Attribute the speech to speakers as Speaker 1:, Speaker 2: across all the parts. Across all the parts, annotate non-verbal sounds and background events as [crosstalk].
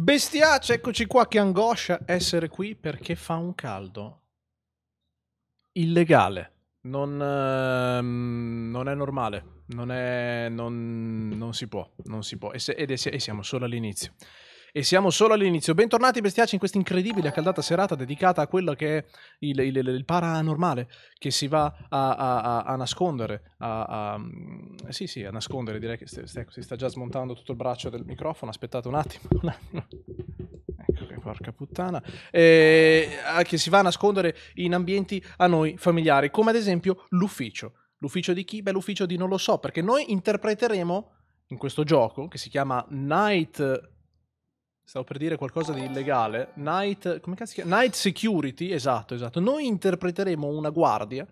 Speaker 1: Bestiace, eccoci qua, che angoscia essere qui perché fa un caldo illegale. Non, ehm, non è normale, non, è, non, non si può, non si può. E, se- ed è- e siamo solo all'inizio. E siamo solo all'inizio. Bentornati bestiaci in questa incredibile accaldata serata dedicata a quello che è il, il- il- paranormale che si va a, a- a- nascondere. A, mm, sì, sì, a nascondere. Direi che st- si sta già smontando tutto il braccio del microfono. Aspettate un attimo. Un [laughs] attimo. Ecco che porca puttana. Eh, che si va a nascondere in ambienti a noi familiari, come ad esempio l'ufficio. L'ufficio di chi? Beh, l'ufficio di non lo so, perché noi interpreteremo in questo gioco che si chiama Night. Stavo per dire qualcosa di illegale. Night. Come cazzo si chiama? Night Security, esatto, esatto. Noi interpreteremo una guardia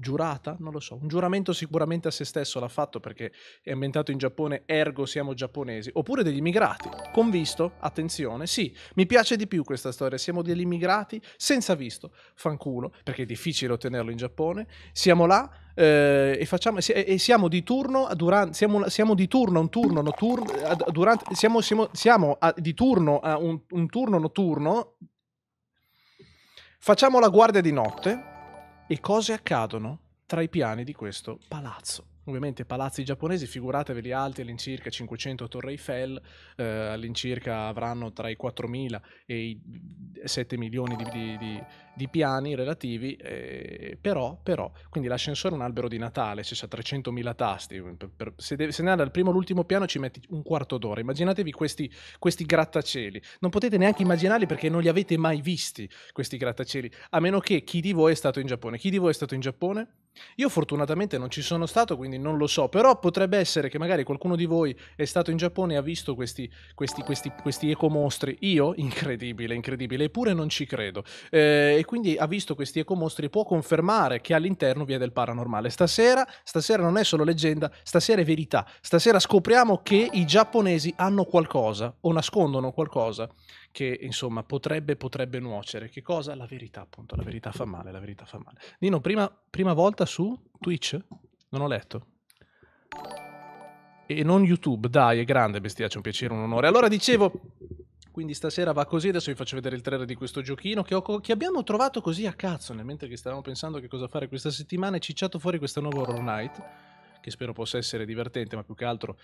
Speaker 1: giurata, non lo so, un giuramento sicuramente a se stesso l'ha fatto perché è ambientato in Giappone, ergo siamo giapponesi, oppure degli immigrati, con visto, attenzione, sì, mi piace di più questa storia, siamo degli immigrati senza visto, fanculo, perché è difficile ottenerlo in Giappone, siamo là eh, e, facciamo, e, siamo di turno, durante, siamo, siamo di turno un turno notturno, durante, siamo, siamo, siamo a- di turno a un, un turno notturno, facciamo la guardia di notte e cose accadono tra i piani di questo palazzo. Ovviamente palazzi giapponesi, figuratevi alti all'incirca 500 Torre Eiffel, eh, all'incirca avranno tra i 4.000 e i 7 milioni di, di- di- di piani relativi, eh, però, però, quindi l'ascensore è un albero di Natale, se c'ha 300.000 tasti, per- per- se, deve, se ne andare dal primo all'ultimo piano ci metti un quarto d'ora, immaginatevi questi, questi grattacieli, non potete neanche immaginarli perché non li avete mai visti questi grattacieli, a meno che chi di voi è stato in Giappone. Chi di voi è stato in Giappone? Io fortunatamente non ci sono stato, quindi non lo so, però potrebbe essere che magari qualcuno di voi è stato in Giappone e ha visto questi, questi, questi, questi ecomostri. Io? Incredibile, incredibile, eppure non ci credo. Eh, e quindi ha visto questi ecomostri e può confermare che all'interno vi è del paranormale. Stasera, stasera non è solo leggenda, stasera è verità. Stasera scopriamo che i giapponesi hanno qualcosa o nascondono qualcosa che insomma potrebbe, potrebbe nuocere. Che cosa? La verità, appunto. La verità fa male, la verità fa male. Nino, prima, prima volta su Twitch? Non ho letto. E non YouTube, dai, è grande, bestiaccio, un piacere, un onore. Allora dicevo, quindi stasera va così, adesso vi faccio vedere il trailer di questo giochino che, ho- che abbiamo trovato così a cazzo, nel mentre che stavamo pensando che cosa fare questa settimana, è cicciato fuori questo nuovo Horror Night, che spero possa essere divertente, ma più che altro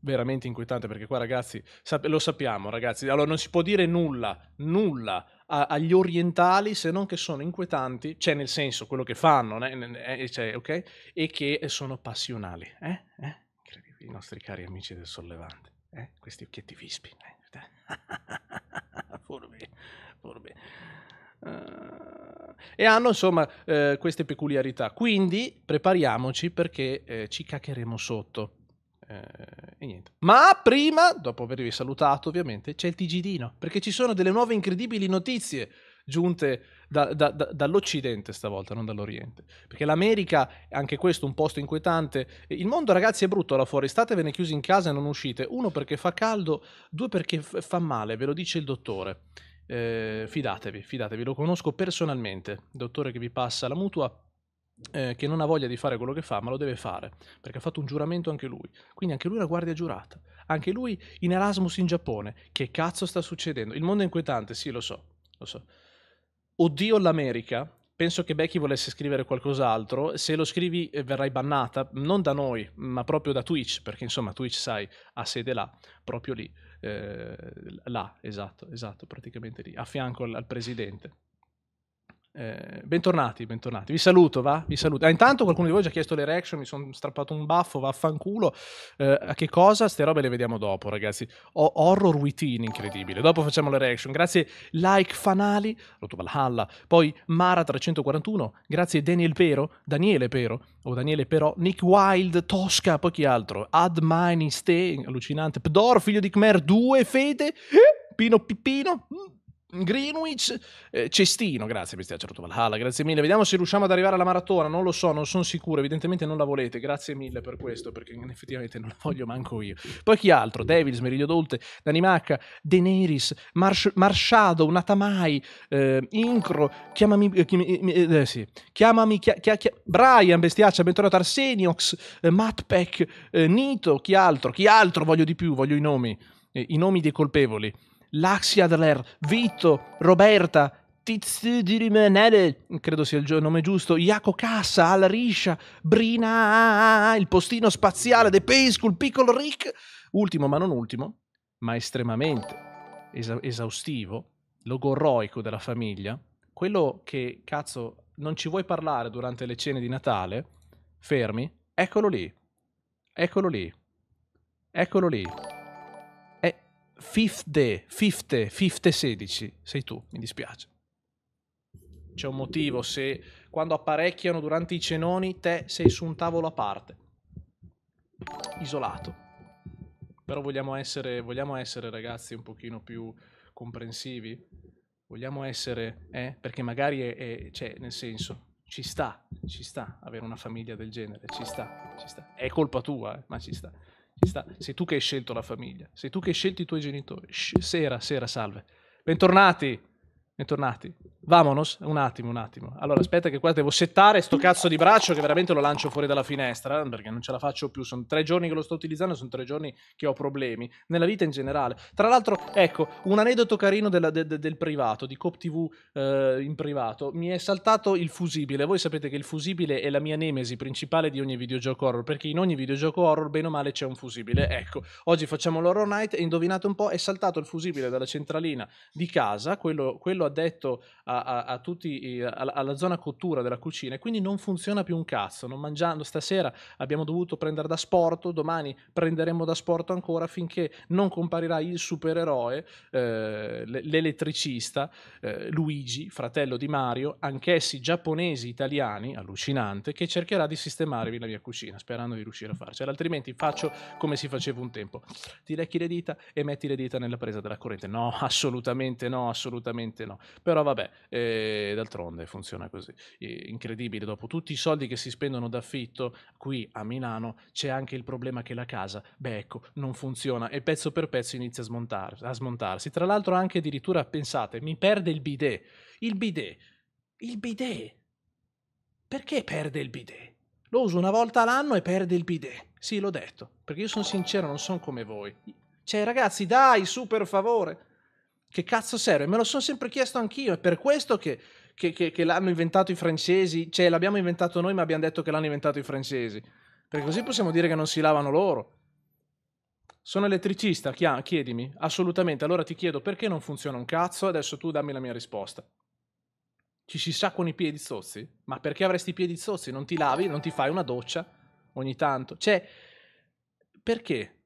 Speaker 1: veramente inquietante, perché qua ragazzi, lo sappiamo ragazzi, allora non si può dire nulla, nulla agli orientali se non che sono inquietanti, cioè nel senso quello che fanno? Eh, cioè, ok? E che sono passionali, eh? Eh? I nostri cari amici del sollevante, eh? Questi occhietti vispi, eh? [laughs] e hanno insomma eh, queste peculiarità. Quindi prepariamoci perché eh, ci caccheremo sotto. Eh. Ma prima, dopo avervi salutato, ovviamente, c'è il TGDino. Perché ci sono delle nuove incredibili notizie giunte da- da- da- dall'Occidente stavolta, non dall'Oriente. Perché l'America, anche questo un posto inquietante. Il mondo, ragazzi, è brutto là fuori. Statevene chiusi in casa e non uscite. Uno perché fa caldo, due perché fa male, ve lo dice il dottore. Eh, fidatevi, fidatevi, lo conosco personalmente. Dottore che vi passa la mutua, eh, che non ha voglia di fare quello che fa, ma lo deve fare, perché ha fatto un giuramento anche lui. Quindi anche lui una guardia giurata. Anche lui in Erasmus in Giappone. Che cazzo sta succedendo? Il mondo è inquietante, sì, lo so, lo so. Oddio l'America. Penso che Becky volesse scrivere qualcos'altro. Se lo scrivi eh, verrai bannata, non da noi, ma proprio da Twitch, perché insomma Twitch, sai, ha sede là, proprio lì. Eh, là, esatto, esatto, praticamente lì, a fianco al, al presidente. Eh, bentornati, bentornati. Vi saluto, va? Vi saluto. Ah, intanto qualcuno di voi ha già chiesto le reaction, mi sono strappato un baffo, vaffanculo. Eh, a che cosa? Ste robe le vediamo dopo, ragazzi. Ho horror within, incredibile. Dopo facciamo le reaction. Grazie like fanali, Rotto Valhalla. Poi Mara341, grazie Daniel Pero, Daniele Pero, o Daniele Però, Nick Wild, Tosca, poi chi altro? Ad Mini Ste, allucinante. Pdor, figlio di Khmer 2, Fede, Pino Pippino. mm, Greenwich, eh, Cestino, grazie Bestiaccio Rotto Valhalla, grazie mille. Vediamo se riusciamo ad arrivare alla maratona, non lo so, non sono sicuro, evidentemente non la volete. Grazie mille per questo, perché [laughs] effettivamente non la voglio manco io. Poi chi altro? Devils, Meridio Dolte, Danimacca, Daenerys, Marsh- Marshadow, Natamai, eh, Incro, chiamami, eh, chiami- eh, eh, sì. chiamami, chia- chia- chia- Brian, Bestiaccia, bentornato Arseniox, eh, Matpack, eh, Nito, chi altro? Chi altro voglio di più? Voglio i nomi, i nomi dei colpevoli. Laxiadler, Vito, Roberta, Tiz di rimanere, credo sia il nome giusto, Iaco Cassa, Al Riscia, Brina, il postino spaziale, Pace, col piccolo Rick. Ultimo ma non ultimo, ma estremamente esa- esaustivo, logorroico della famiglia, quello che, cazzo, non ci vuoi parlare durante le cene di Natale, fermi, eccolo lì, eccolo lì, eccolo lì. Day, fifth, fifth 16, sei tu, mi dispiace c'è un motivo se quando apparecchiano durante i cenoni te sei su un tavolo a parte, isolato. Però vogliamo essere, vogliamo essere ragazzi un pochino più comprensivi? Vogliamo essere, eh? Perché magari è, è cioè, nel senso, ci sta, ci sta avere una famiglia del genere, ci sta, ci sta. È colpa tua, eh, ma ci sta, sta. Sei tu che hai scelto la famiglia, sei tu che hai scelto i tuoi genitori. Shh, sera, sera, salve. Bentornati. Bentornati. Vamonos, un attimo, un attimo. Allora, aspetta che qua devo settare sto cazzo di braccio che veramente lo lancio fuori dalla finestra, perché non ce la faccio più. Sono tre giorni che lo sto utilizzando, sono tre giorni che ho problemi, nella vita in generale. Tra l'altro, ecco, un aneddoto carino della, de, de, del privato, di Cop TV eh, in privato. Mi è saltato il fusibile. Voi sapete che il fusibile è la mia nemesi principale di ogni videogioco horror, perché in ogni videogioco horror, bene o male, c'è un fusibile. Ecco, oggi facciamo l'horror night e indovinate un po', è saltato il fusibile dalla centralina di casa, quello, quello addetto a, a, a tutti, a, alla zona cottura della cucina e quindi non funziona più un cazzo. Non mangiando stasera abbiamo dovuto prendere da sporto, domani prenderemo da sporto ancora finché non comparirà il supereroe, eh, l'elettricista eh, Luigi, fratello di Mario, anch'essi giapponesi italiani, allucinante, che cercherà di sistemarvi la mia cucina, sperando di riuscire a farcela. Altrimenti faccio come si faceva un tempo: ti lecchi le dita e metti le dita nella presa della corrente. No, assolutamente no, assolutamente no. Però vabbè, eh, d'altronde funziona così. Eh, incredibile, dopo tutti i soldi che si spendono d'affitto qui a Milano c'è anche il problema che la casa, beh ecco, non funziona e pezzo per pezzo inizia a, smontar- a smontarsi. Tra l'altro anche addirittura, pensate, mi perde il bidet. Il bidet. Il bidet. Perché perde il bidet? Lo uso una volta all'anno e perde il bidet. Sì, l'ho detto, perché io sono sincero, non sono come voi. Cioè, ragazzi, dai, su per favore. Che cazzo serve? Me lo sono sempre chiesto anch'io, è per questo che, che, che, che l'hanno inventato i francesi, cioè l'abbiamo inventato noi ma abbiamo detto che l'hanno inventato i francesi, perché così possiamo dire che non si lavano loro. Sono elettricista, chiedimi, assolutamente, allora ti chiedo perché non funziona un cazzo, adesso tu dammi la mia risposta. Ci si sciacquano i piedi zozzi? Ma perché avresti i piedi zozzi? Non ti lavi, non ti fai una doccia ogni tanto? Cioè, perché?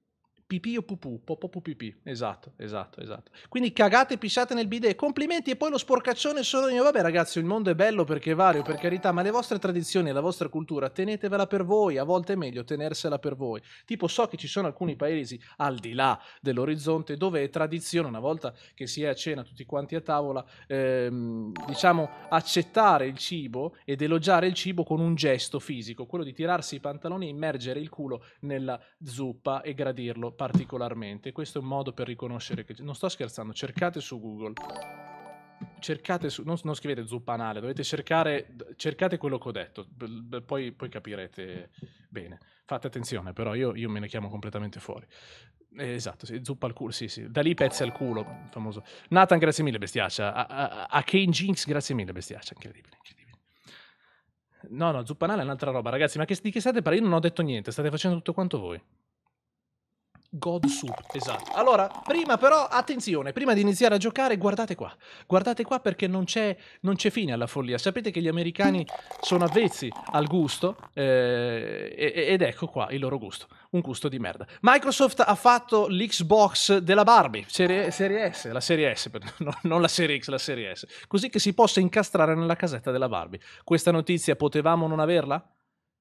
Speaker 1: Pipì o pupù, popò pipì, esatto, esatto, esatto. Quindi cagate e pisciate nel bidet, complimenti e poi lo sporcaccione sono io, vabbè ragazzi il mondo è bello perché è vario, per carità, ma le vostre tradizioni e la vostra cultura tenetevela per voi, a volte è meglio tenersela per voi. Tipo so che ci sono alcuni paesi al di là dell'orizzonte dove è tradizione, una volta che si è a cena tutti quanti a tavola, ehm, diciamo accettare il cibo ed elogiare il cibo con un gesto fisico, quello di tirarsi i pantaloni e immergere il culo nella zuppa e gradirlo particolarmente. Questo è un modo per riconoscere che... Non sto scherzando, cercate su Google. Cercate su... Non, non scrivete zuppanale, dovete cercare... Cercate quello che ho detto, poi, poi capirete bene. Fate attenzione, però io, io me ne chiamo completamente fuori. Eh, esatto, sì, zuppa al culo, sì, sì. Da lì pezzi al culo, famoso. Nathan, grazie mille, bestiaccia. A, a, a Kane Jinx, grazie mille, bestiaccia. Incredibile, incredibile. No, no, zuppanale è un'altra roba, ragazzi. Ma che, di che state parlando? Io non ho detto niente, state facendo tutto quanto voi. God Soup, esatto. Allora, prima però, attenzione, prima di iniziare a giocare, guardate qua. Guardate qua perché non c'è, fine alla follia. Sapete che gli americani sono avvezzi al gusto eh, ed ecco qua il loro gusto. Un gusto di merda. Microsoft ha fatto l'Xbox della Barbie, serie, serie S, la serie S, [laughs] non la serie X, la serie S, così che si possa incastrare nella casetta della Barbie. Questa notizia potevamo non averla?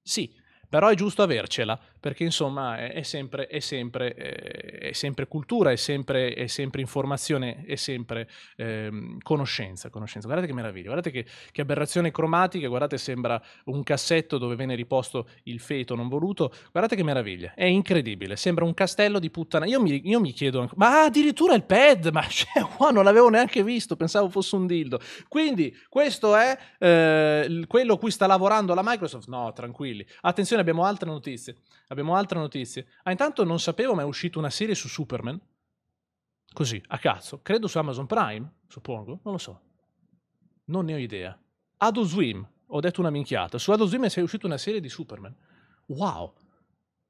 Speaker 1: Sì, però è giusto avercela perché insomma è, è, sempre, è, sempre, è, sempre, cultura, è sempre, sempre informazione, è sempre eh, conoscenza, conoscenza, Guardate che meraviglia, guardate che, che, aberrazione cromatica, guardate sembra un cassetto dove viene riposto il feto non voluto, guardate che meraviglia, è incredibile, sembra un castello di puttana. Io mi, io mi chiedo, ma addirittura il pad, ma [laughs] cioè, qua non l'avevo neanche visto, pensavo fosse un dildo. Quindi questo è eh, quello cui sta lavorando la Microsoft? No, tranquilli. Attenzione, abbiamo altre notizie. Abbiamo altre notizie. Ah, intanto non sapevo, ma è uscita una serie su Superman. Così, a cazzo. Credo su Amazon Prime, suppongo, non lo so. Non ne ho idea. Adult Swim, ho detto una minchiata. Su Adult Swim è uscita una serie di Superman. Wow.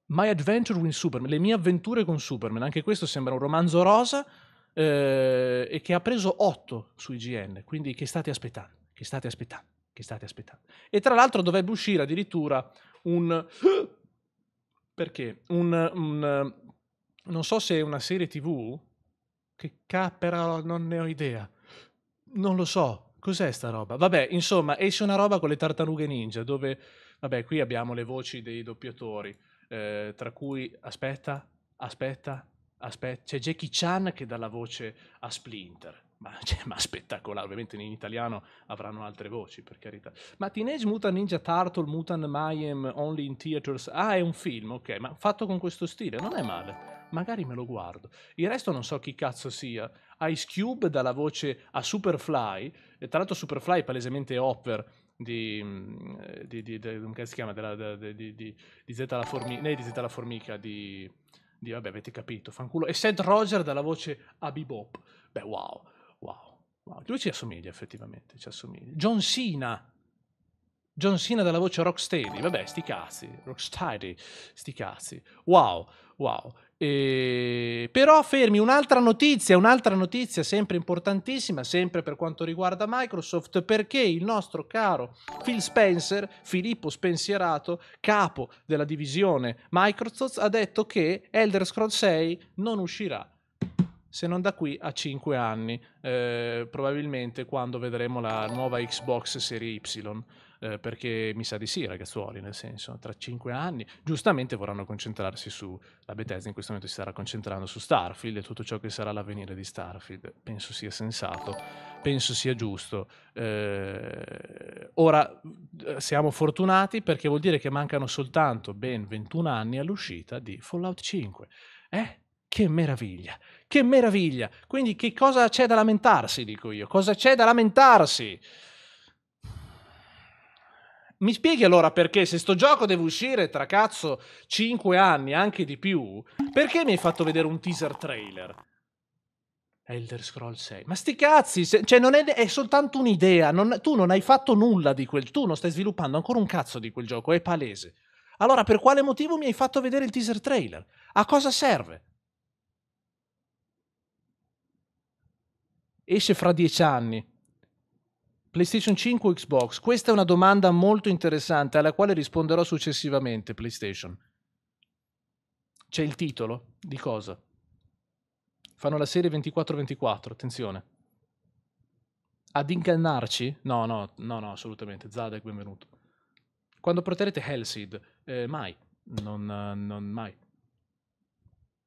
Speaker 1: My Adventure with Superman, le mie avventure con Superman. Anche questo sembra un romanzo rosa eh, e che ha preso 8 su IGN. Quindi che state aspettando? Che state aspettando? Che state aspettando? E tra l'altro dovrebbe uscire addirittura un... [gasps] Perché? Un, un... Non so se è una serie tv che cappera, non ne ho idea. Non lo so. Cos'è sta roba? Vabbè, insomma, esce una roba con le tartarughe ninja, dove, vabbè, qui abbiamo le voci dei doppiatori, eh, tra cui, aspetta, aspetta, aspetta, c'è Jackie Chan che dà la voce a Splinter. Ma, [laughs] cioè, ma, spettacolare, ovviamente in italiano avranno altre voci, per carità. Ma Teenage Mutant Ninja Turtle, Mutant Mayhem, Only in Theaters, ah è un film, ok, ma fatto con questo stile, non è male magari me lo guardo. Il resto non so chi cazzo sia. Ice Cube dà la voce a Superfly, e tra l'altro Superfly è palesemente Hopper di, mm, di, di, di come si chiama, della, di, di, di Zeta la formica, né di Zeta la formica, di, di, vabbè avete capito, fanculo. E Seth Roger dà la voce a Bebop. Beh wow, wow, wow. Lui ci assomiglia effettivamente, ci assomiglia. John Cena John Cena dalla voce Rocksteady, vabbè, sti cazzi, Rocksteady, sti cazzi. Wow, wow. E... Però fermi, un'altra notizia, un'altra notizia sempre importantissima, sempre per quanto riguarda Microsoft, perché il nostro caro Phil Spencer, Filippo Spensierato, capo della divisione Microsoft, ha detto che Elder Scrolls 6 non uscirà se non da qui a 5 anni, eh, probabilmente quando vedremo la nuova Xbox Serie Y eh, perché mi sa di sì, ragazzuoli, nel senso, tra cinque anni, giustamente vorranno concentrarsi su, la Bethesda in questo momento si starà concentrando su Starfield e tutto ciò che sarà l'avvenire di Starfield, penso sia sensato, penso sia giusto. Eh, ora, siamo fortunati perché vuol dire che mancano soltanto ben 21 anni all'uscita di Fallout 5. Eh? Che meraviglia, che meraviglia! Quindi che cosa c'è da lamentarsi, dico io? Cosa c'è da lamentarsi? Mi spieghi allora perché se sto gioco deve uscire tra cazzo 5 anni, anche di più, perché mi hai fatto vedere un teaser trailer? Elder Scroll 6. Ma sti cazzi, se, cioè non è, è soltanto un'idea, non, tu non hai fatto nulla di quel, tu non stai sviluppando ancora un cazzo di quel gioco, è palese. Allora per quale motivo mi hai fatto vedere il teaser trailer? A cosa serve? Esce fra dieci anni. PlayStation 5 o Xbox? Questa è una domanda molto interessante alla quale risponderò successivamente, PlayStation. C'è il titolo? Di cosa? Fanno la serie 24-24, attenzione. Ad ingannarci? No, no, no, no, assolutamente. Zadek, benvenuto. Quando porterete Hellseed? Eh, mai. Non, non mai.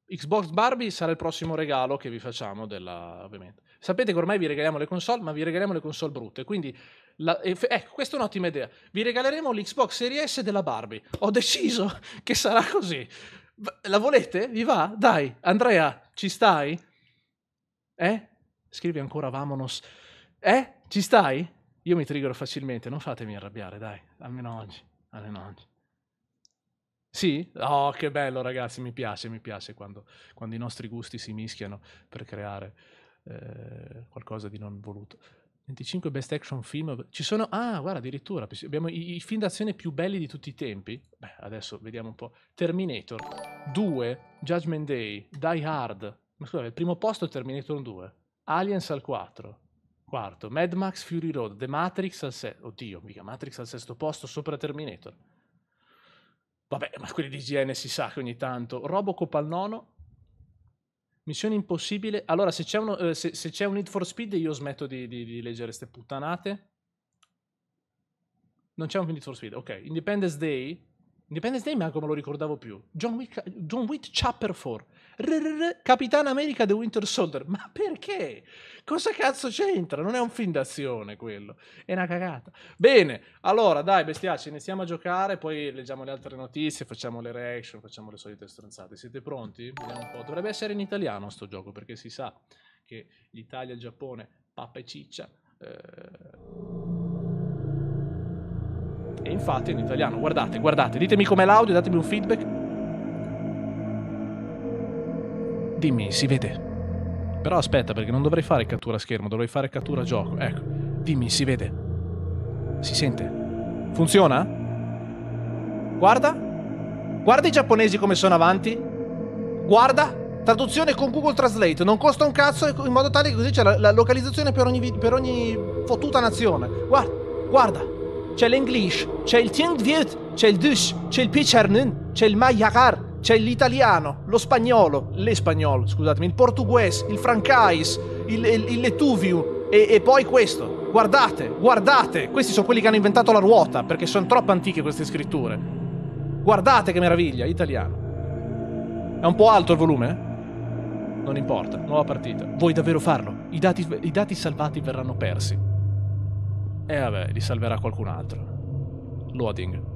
Speaker 1: Xbox Barbie sarà il prossimo regalo che vi facciamo, della, ovviamente. Sapete che ormai vi regaliamo le console, ma vi regaliamo le console brutte. Quindi, la, ecco, questa è un'ottima idea. Vi regaleremo l'Xbox Series S della Barbie. Ho deciso [laughs] che sarà così. La volete? Vi va? Dai, Andrea, ci stai? Eh? Scrivi ancora vamonos. Eh? Ci stai? Io mi triggero facilmente, non fatemi arrabbiare, dai, almeno oggi, almeno oggi. Sì? Oh, che bello ragazzi, mi piace, mi piace quando, quando i nostri gusti si mischiano per creare eh, qualcosa di non voluto. 25 best action film. Ci sono. Ah, guarda, addirittura. Abbiamo i, i, film d'azione più belli di tutti i tempi. Beh, adesso vediamo un po'. Terminator 2, Judgment Day, Die Hard. Ma scusa, il primo posto è Terminator 2. Aliens al 4. Quarto, Mad Max Fury Road, The Matrix al sesto. Oddio, mica Matrix al sesto posto sopra Terminator. Vabbè, ma quelli di GN si sa che ogni tanto. Robocop al nono, Missione impossibile. Allora, se c'è, uno, eh, se, se c'è un Need for Speed, io smetto di, di, di leggere queste puttanate. Non c'è un Need for Speed. Ok. Independence Day. Independence Day manco me lo ricordavo più. John Wick, John Wick Chapter 4. Rrr, Capitan America The Winter Soldier. Ma perché? Cosa cazzo c'entra? Non è un film d'azione quello. È una cagata. Bene, allora dai bestiaci, iniziamo a giocare, poi leggiamo le altre notizie, facciamo le reaction, facciamo le solite stronzate. Siete pronti? Vediamo un po'. Dovrebbe essere in italiano sto gioco, perché si sa che l'Italia e il Giappone, pappa e ciccia. Eh... E infatti in italiano. Guardate, guardate, ditemi com'è l'audio, datemi un feedback. Dimmi, si vede? Però aspetta, perché non dovrei fare cattura schermo, dovrei fare cattura gioco. Ecco, dimmi, si vede? Si sente? Funziona? Guarda. Guarda i giapponesi come sono avanti. Guarda. Traduzione con Google Translate. Non costa un cazzo in modo tale che così c'è la, la localizzazione per ogni, per ogni fottuta nazione. Guarda. Guarda. C'è l'English, c'è il Tieng Viet, c'è il Dus, c'è il Pichernun, c'è il Mayakar, c'è l'italiano, lo spagnolo, l'espagnolo, scusatemi, il portuguese, il francais, il, il, il letuviu e, e, poi questo. Guardate, guardate, questi sono quelli che hanno inventato la ruota perché sono troppo antiche queste scritture. Guardate che meraviglia, italiano. È un po' alto il volume? Non importa, nuova partita. Vuoi davvero farlo? I dati, i dati salvati verranno persi. E vabbè, li salverà qualcun altro. Loading.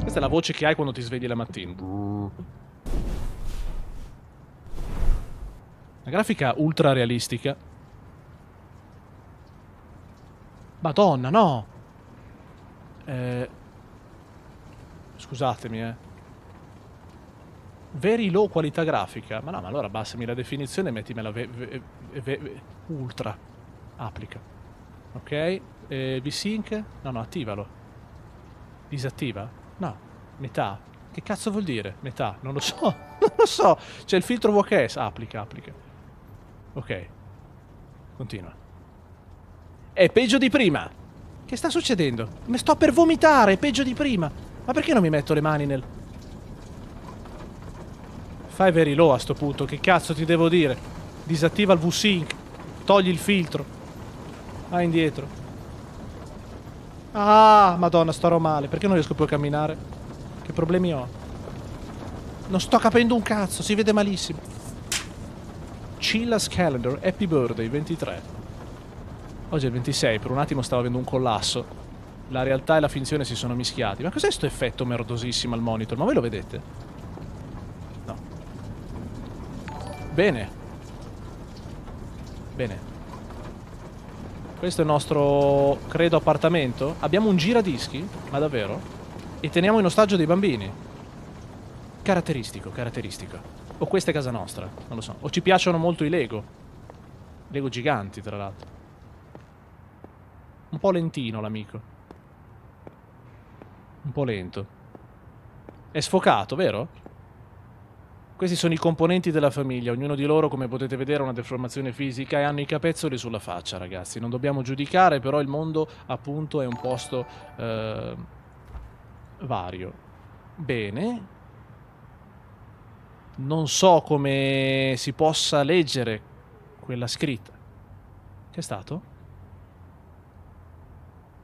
Speaker 1: Questa è la voce che hai quando ti svegli la mattina. La grafica ultra realistica. Madonna, no! Eh... Scusatemi, eh. Very low qualità grafica. Ma no, ma allora abbassami la definizione e mettimela ve ve ve ultra. Applica. Ok? V-Sync? No, no, attivalo. Disattiva? No, metà. Che cazzo vuol dire? Metà? Non lo so. [laughs] non lo so. C'è il filtro VHS. Applica, applica. Ok. Continua. È peggio di prima. Che sta succedendo? Mi sto per vomitare, è peggio di prima. Ma perché non mi metto le mani nel... Fai very low a sto punto, che cazzo ti devo dire? Disattiva il V-Sync. Togli il filtro. Vai indietro. Ah, madonna, starò male. Perché non riesco più a camminare? Che problemi ho? Non sto capendo un cazzo, si vede malissimo. Chilla's Calendar, Happy Birthday, 23. Oggi è il 26, per un attimo stavo avendo un collasso. La realtà e la finzione si sono mischiati. Ma cos'è questo effetto merdosissimo al monitor? Ma voi lo vedete? No. Bene. Bene. Questo è il nostro, credo, appartamento. Abbiamo un giradischi, ma davvero? E teniamo in ostaggio dei bambini. Caratteristico, caratteristico. O questa è casa nostra, non lo so. O ci piacciono molto i Lego. Lego giganti, tra l'altro. Un po' lentino l'amico. Un po' lento. È sfocato, vero? Questi sono i componenti della famiglia, ognuno di loro, come potete vedere, ha una deformazione fisica e hanno i capezzoli sulla faccia, ragazzi. Non dobbiamo giudicare, però il mondo, appunto, è un posto eh, vario. Bene. Non so come si possa leggere quella scritta. Che è stato?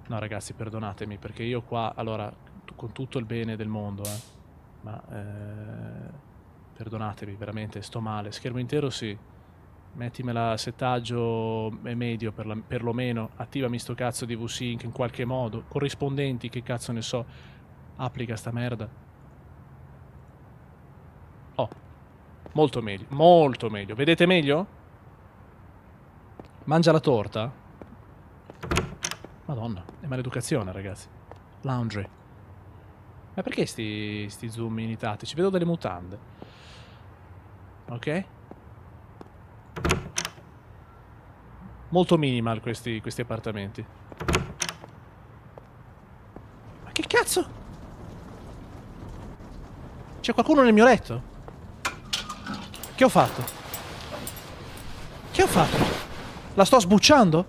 Speaker 1: No, ragazzi, perdonatemi, perché io qua, allora, con tutto il bene del mondo, eh, ma... Eh, Perdonatevi, veramente, sto male. Schermo intero sì. Mettimela a settaggio medio per la, perlomeno. Attivami sto cazzo di V-Sync in qualche modo. Corrispondenti, che cazzo ne so. Applica sta merda. Oh. Molto meglio. Molto meglio. Vedete meglio? Mangia la torta? Madonna, è maleducazione, ragazzi. Laundry. Ma perché sti, sti zoom imitati? Ci vedo delle mutande. Ok. Molto minimal questi, questi appartamenti. Ma che cazzo? C'è qualcuno nel mio letto? Che ho fatto? Che ho fatto? La sto sbucciando?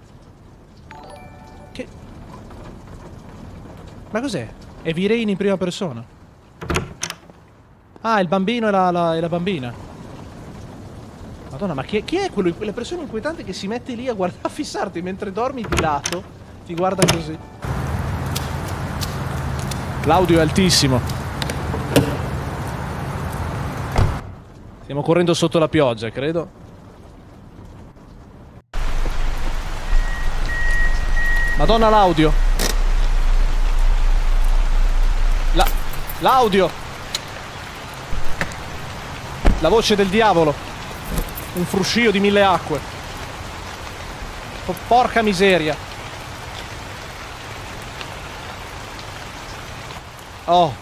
Speaker 1: Che... Ma cos'è? È Virein in prima persona. Ah, il bambino e la, la, e la bambina. Madonna, ma chi, chi è quello, quella persona inquietante che si mette lì a, guardare, [laughs] a fissarti mentre dormi di lato? Ti guarda così. L'audio è altissimo. Stiamo correndo sotto la pioggia, credo. Madonna l'audio. La, l'audio. La voce del diavolo. Un fruscio di mille acque. Porca miseria. Oh,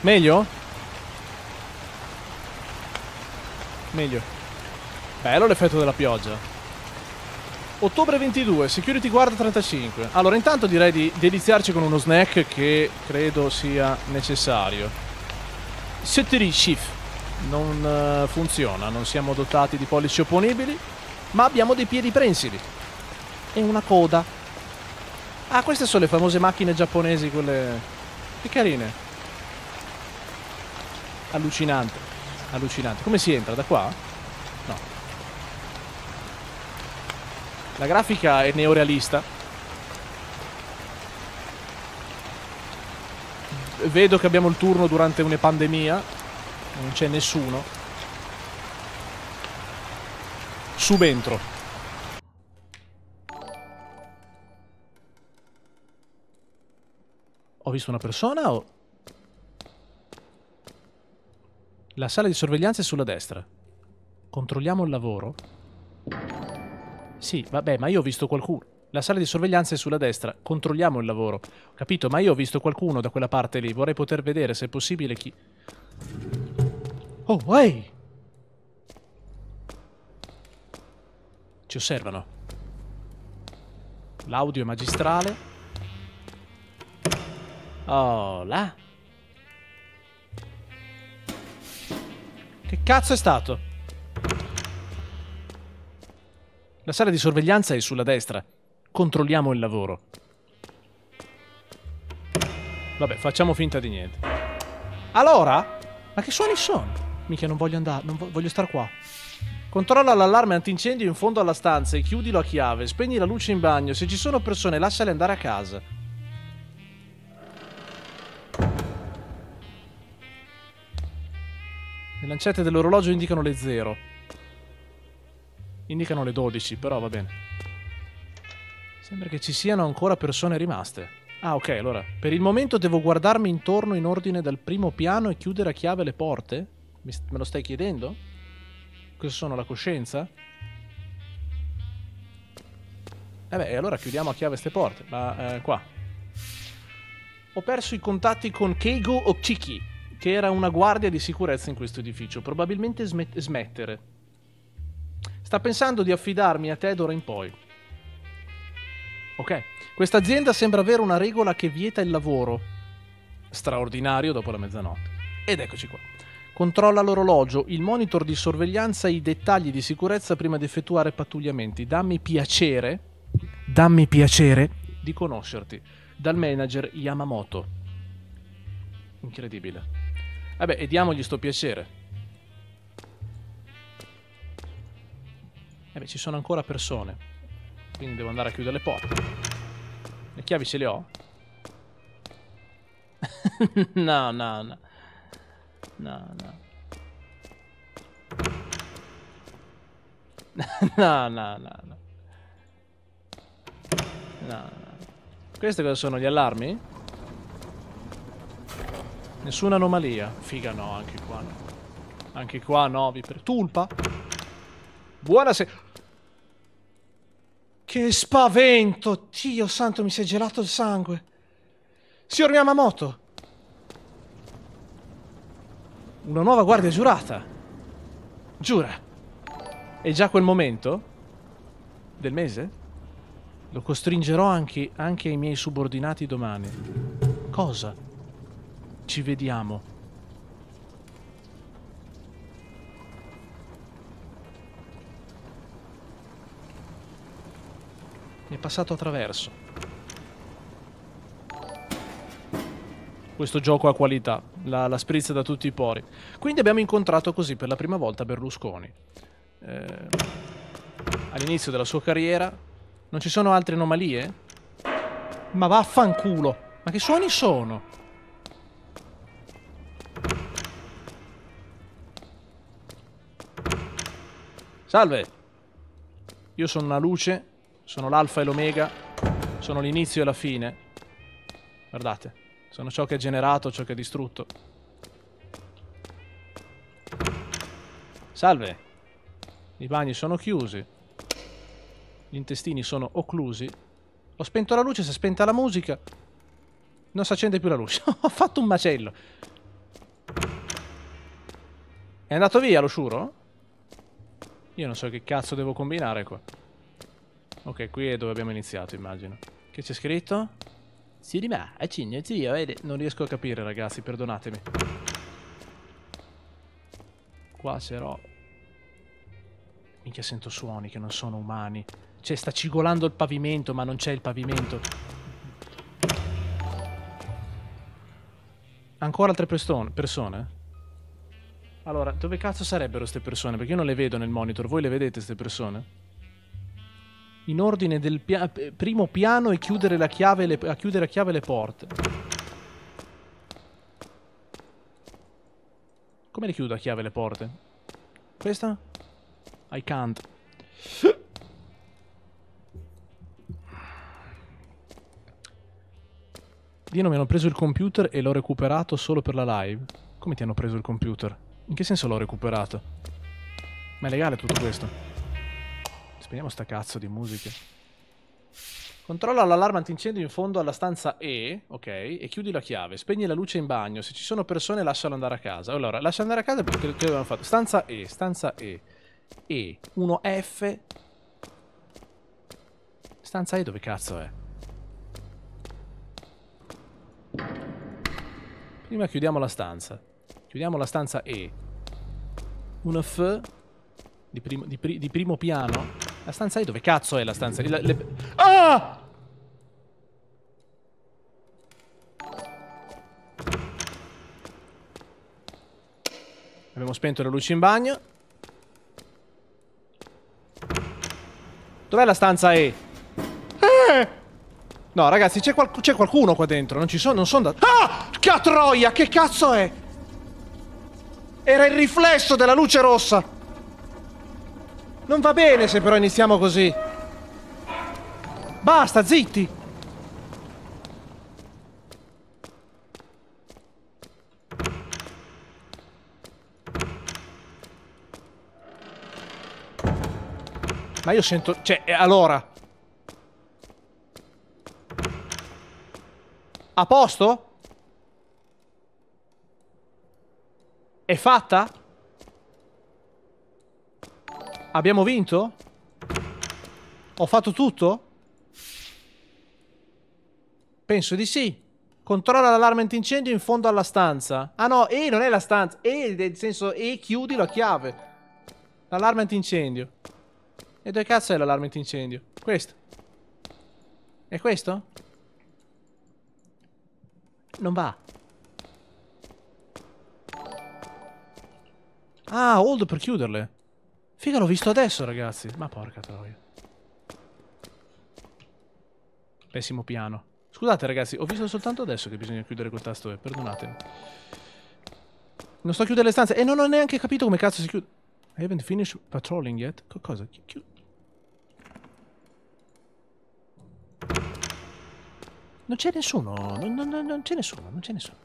Speaker 1: meglio? Meglio. Bello l'effetto della pioggia. Ottobre 22, Security Guard 35. Allora, intanto direi di deliziarci con uno snack che credo sia necessario. Settery Shift non uh, funziona, non siamo dotati di pollici opponibili, ma abbiamo dei piedi prensili e una coda. Ah, queste sono le famose macchine giapponesi, quelle... Che carine. Allucinante. Allucinante. Come si entra? Da qua? No. La grafica è neorealista. Vedo che abbiamo il turno durante una pandemia. Non c'è nessuno. Subentro. Ho visto una persona o... La sala di sorveglianza è sulla destra. Controlliamo il lavoro? Sì, vabbè, ma io ho visto qualcuno. La sala di sorveglianza è sulla destra. Controlliamo il lavoro. Ho capito, ma io ho visto qualcuno da quella parte lì. Vorrei poter vedere, se è possibile, chi... Oh, ehi! Ci osservano. L'audio è magistrale. Oh, là. Che cazzo è stato? La sala di sorveglianza è sulla destra. Controlliamo il lavoro. Vabbè, facciamo finta di niente. Allora? Ma che suoni sono? Mica non voglio andare, non vo voglio star qua. Controlla l'allarme antincendio in fondo alla stanza e chiudilo a chiave. Spegni la luce in bagno. Se ci sono persone, lasciale andare a casa. Le lancette dell'orologio indicano le 0. Indicano le 12, però va bene. Sembra che ci siano ancora persone rimaste. Ah, ok, allora. Per il momento devo guardarmi intorno in ordine dal primo piano e chiudere a chiave le porte? Me lo stai chiedendo? Cosa sono la coscienza? Eh beh, allora chiudiamo a chiave queste porte. Ma, eh, qua. Ho perso i contatti con Keigo Ochiki che era una guardia di sicurezza in questo edificio. Probabilmente smet smettere. Sta pensando di affidarmi a te d'ora in poi. Ok. Questa azienda sembra avere una regola che vieta il lavoro. Straordinario dopo la mezzanotte. Ed eccoci qua. Controlla l'orologio, il monitor di sorveglianza e i dettagli di sicurezza prima di effettuare pattugliamenti. Dammi piacere, dammi piacere di conoscerti. Dal manager Yamamoto. Incredibile. Vabbè, e diamogli sto piacere. Eh beh, ci sono ancora persone. Quindi devo andare a chiudere le porte. Le chiavi ce le ho? [laughs] no, no, no. [laughs] No, no. no, no, no, no. No. Questi cosa sono gli allarmi? Nessuna anomalia. Figa no, anche qua no. Anche qua no, vi per... Tulpa? Buonasera. Che spavento! Dio santo, mi si è gelato il sangue. Signor Yamamoto! Una nuova guardia giurata. Giura. È già quel momento? Del mese? Lo costringerò anche, anche ai miei subordinati domani. Cosa? Ci vediamo. Mi è passato attraverso. Questo gioco ha qualità, la, la sprizza da tutti i pori. Quindi abbiamo incontrato così per la prima volta Berlusconi. Eh, all'inizio della sua carriera. Non ci sono altre anomalie? Ma vaffanculo! Ma che suoni sono? Salve! Io sono una luce, sono l'alfa e l'omega, sono l'inizio e la fine. Guardate, sono ciò che ha generato, ciò che ha distrutto. Salve! I bagni sono chiusi. Gli intestini sono occlusi. Ho spento la luce, si è spenta la musica. Non si accende più la luce. [laughs] Ho fatto un macello. È andato via lo sciuro? Io non so che cazzo devo combinare qua. Ok, qui è dove abbiamo iniziato, immagino. Che c'è scritto? Si rimane, accinge, zio, vede. Non riesco a capire, ragazzi, perdonatemi. Qua c'ero... Minchia, sento suoni che non sono umani. Cioè, sta cigolando il pavimento, ma non c'è il pavimento. Ancora altre persone? Allora, dove cazzo sarebbero queste persone? Perché io non le vedo nel monitor. Voi le vedete queste persone? In ordine del pia primo piano e chiudere, la chiave le, a chiudere a chiave le porte. Come le chiudo a chiave le porte? Questa? I can't. Dino mi hanno preso il computer e l'ho recuperato solo per la live. Come ti hanno preso il computer? In che senso l'ho recuperato? Ma è legale tutto questo? Spegniamo sta cazzo di musica. Controlla l'allarme antincendio in fondo alla stanza E, ok, e chiudi la chiave. Spegni la luce in bagno. Se ci sono persone lascialo andare a casa. Allora, lascia andare a casa perché che abbiamo fatto? Stanza E, stanza E. E, 1F. Stanza E dove cazzo è? Prima chiudiamo la stanza. Chiudiamo la stanza E. Una F di primo, di, pri, di primo piano. La stanza E dove cazzo è la stanza E? Le... Ah! Abbiamo spento le luci in bagno. Dov'è la stanza E? Eh! No, ragazzi, c'è qual qualcuno qua dentro. Non ci sono, non sono da... Ah! Che troia, che cazzo è? Era il riflesso della luce rossa. Non va bene se però iniziamo così. Basta, zitti. Ma io sento... Cioè, allora... A posto? È fatta? Abbiamo vinto? Ho fatto tutto? Penso di sì. Controlla l'allarme antincendio in fondo alla stanza. Ah no, E non è la stanza. E nel senso E chiudi la chiave. L'allarme antincendio. E dove cazzo è l'allarme antincendio? Questo. È questo? Non va. Ah, hold per chiuderle. Figa, l'ho visto adesso, ragazzi. Ma porca troia. Pessimo piano. Scusate, ragazzi, ho visto soltanto adesso che bisogna chiudere quel tasto E. Perdonatemi. Non sto a chiudere le stanze. E non ho neanche capito come cazzo si chiude. I haven't finished patrolling yet. C cosa? Non c'è nessuno. Non, non, non c'è nessuno. Non c'è nessuno.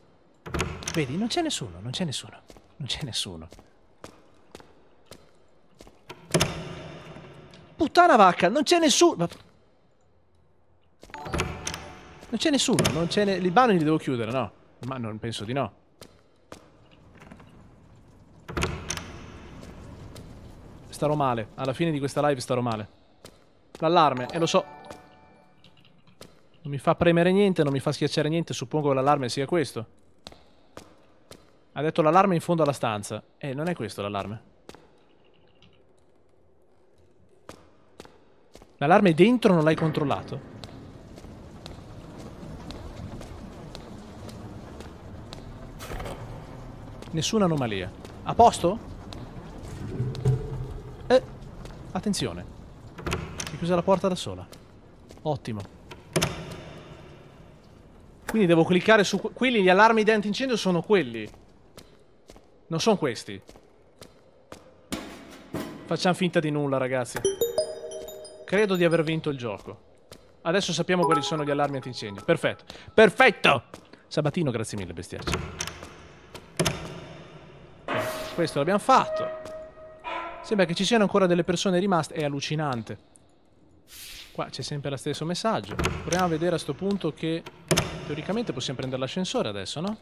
Speaker 1: Vedi, non c'è nessuno. Non c'è nessuno. Non c'è nessuno. Puttana vacca, non c'è nessuno. Non c'è nessuno, non c'è ne... Il banner li devo chiudere, no? Ma non penso di no. Starò male. Alla fine di questa live starò male. L'allarme, e eh, lo so. Non mi fa premere niente, non mi fa schiacciare niente. Suppongo che l'allarme sia questo. Ha detto l'allarme in fondo alla stanza. Eh, non è questo l'allarme. L'allarme dentro non l'hai controllato? Nessuna anomalia. A posto? Eh, attenzione. Si è chiusa la porta da sola. Ottimo. Quindi devo cliccare su... Quelli, gli allarmi di antincendio sono quelli. Non sono questi. Facciamo finta di nulla, ragazzi. Credo di aver vinto il gioco. Adesso sappiamo quali sono gli allarmi antincendio. Perfetto. Perfetto! Sabatino, grazie mille, bestiacci. Questo l'abbiamo fatto. Sembra che ci siano ancora delle persone rimaste. È allucinante. Qua c'è sempre lo stesso messaggio. Proviamo a vedere a sto punto che... Teoricamente possiamo prendere l'ascensore adesso, no?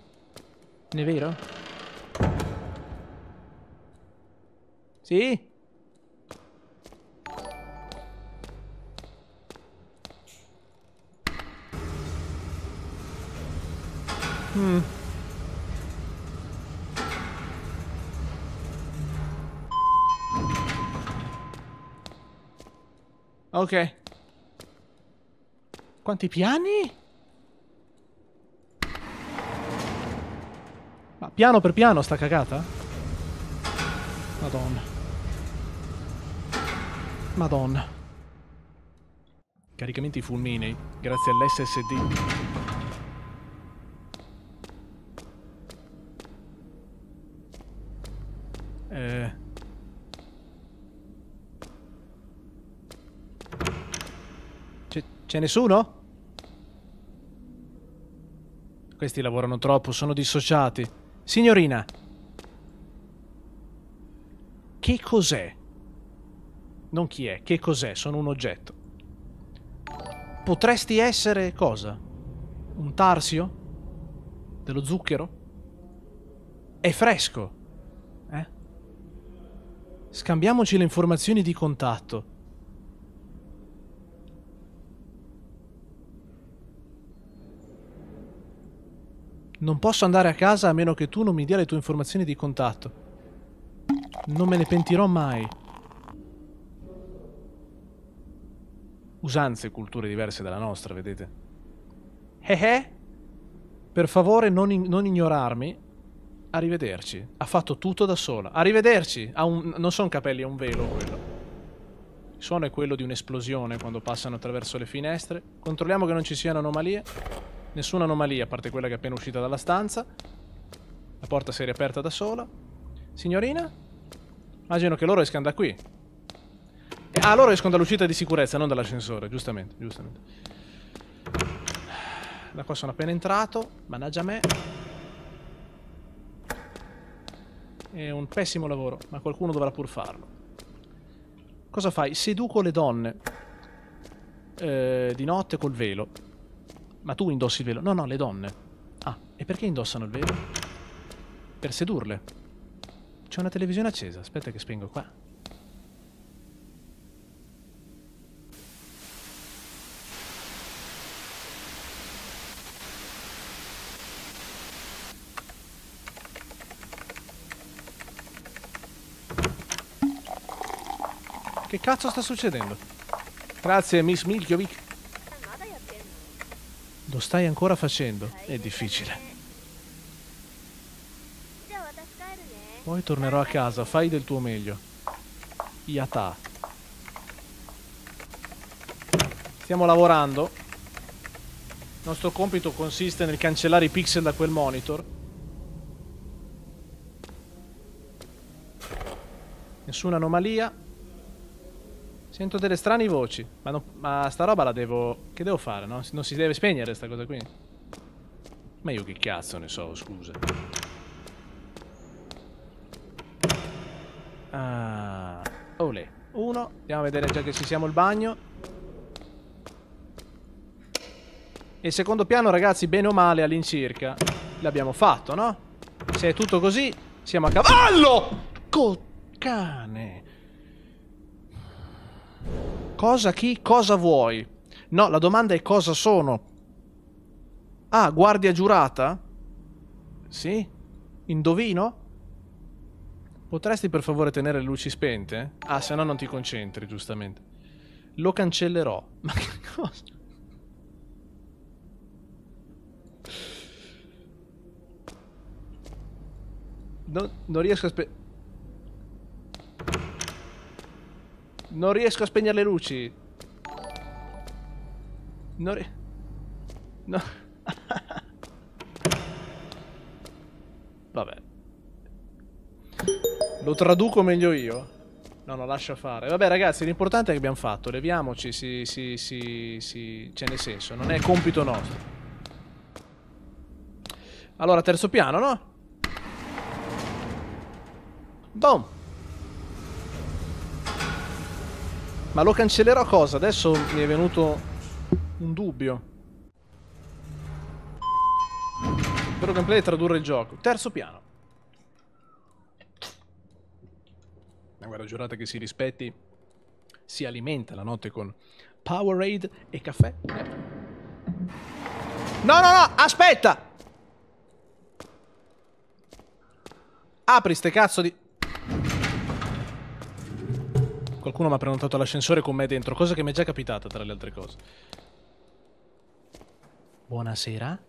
Speaker 1: Non è vero? Sì? Mm. Ok. Quanti piani? Ma piano per piano sta cagata? Madonna. Madonna. Caricamenti fulminei, grazie all'SSD. Eh... C'è nessuno? Questi lavorano troppo, sono dissociati. Signorina. Che cos'è? Non chi è, che cos'è? Sono un oggetto. Potresti essere cosa? Un tarsio? Dello zucchero? È fresco. Scambiamoci le informazioni di contatto. Non posso andare a casa a meno che tu non mi dia le tue informazioni di contatto. Non me ne pentirò mai. Usanze e culture diverse dalla nostra, vedete? Eh eh? Per favore non, non ignorarmi. Arrivederci. Ha fatto tutto da sola. Arrivederci. Un, non sono capelli, è un velo quello. Il suono è quello di un'esplosione quando passano attraverso le finestre. Controlliamo che non ci siano anomalie. Nessuna anomalia, a parte quella che è appena uscita dalla stanza. La porta si è riaperta da sola. Signorina? Immagino che loro escano da qui. Ah, loro escono dall'uscita di sicurezza, non dall'ascensore, giustamente, giustamente. Da qua sono appena entrato, mannaggia me. È un pessimo lavoro, ma qualcuno dovrà pur farlo. Cosa fai? Seduco le donne. Eh, di notte col velo. Ma tu indossi il velo? No, no, le donne. Ah, e perché indossano il velo? Per sedurle. C'è una televisione accesa. Aspetta che spengo qua. Che cazzo sta succedendo? Grazie, Miss Milkovic. Lo stai ancora facendo? È difficile. Poi tornerò a casa, fai del tuo meglio. Yata. Stiamo lavorando. Il nostro compito consiste nel cancellare i pixel da quel monitor. Nessuna anomalia. Sento delle strane voci. Ma, no, ma sta roba la devo... Che devo fare, no? Non si deve spegnere sta cosa qui? Ma io che cazzo ne so, scusa. Ah... Olè. Uno. Andiamo a vedere già che ci siamo il bagno. E secondo piano, ragazzi, bene o male all'incirca, l'abbiamo fatto, no? Se è tutto così, siamo a cavallo! Col cane! Cosa chi? Cosa vuoi? No, la domanda è cosa sono. Ah, guardia giurata? Sì? Indovino? Potresti per favore tenere le luci spente? Ah, se no non ti concentri, giustamente. Lo cancellerò. [laughs] Ma che cosa? Non, non riesco a spe... Non riesco a spegnere le luci. Non riesco... No. [laughs] Vabbè. Lo traduco meglio io. No, no, lascia fare. Vabbè, ragazzi, l'importante è che abbiamo fatto. Leviamoci, si, si, si, si... Cioè, nel senso, non è compito nostro. Allora, terzo piano, no? Boom. Ma lo cancellerò cosa? Adesso mi è venuto un dubbio. Spero gameplay tradurre il gioco. Terzo piano. Ma guarda, giurata che si rispetti. Si alimenta la notte con Powerade e caffè. No, no, no, aspetta! Apri ste cazzo di... Qualcuno mi ha prenotato l'ascensore con me dentro, cosa che mi è già capitata tra le altre cose. Buonasera.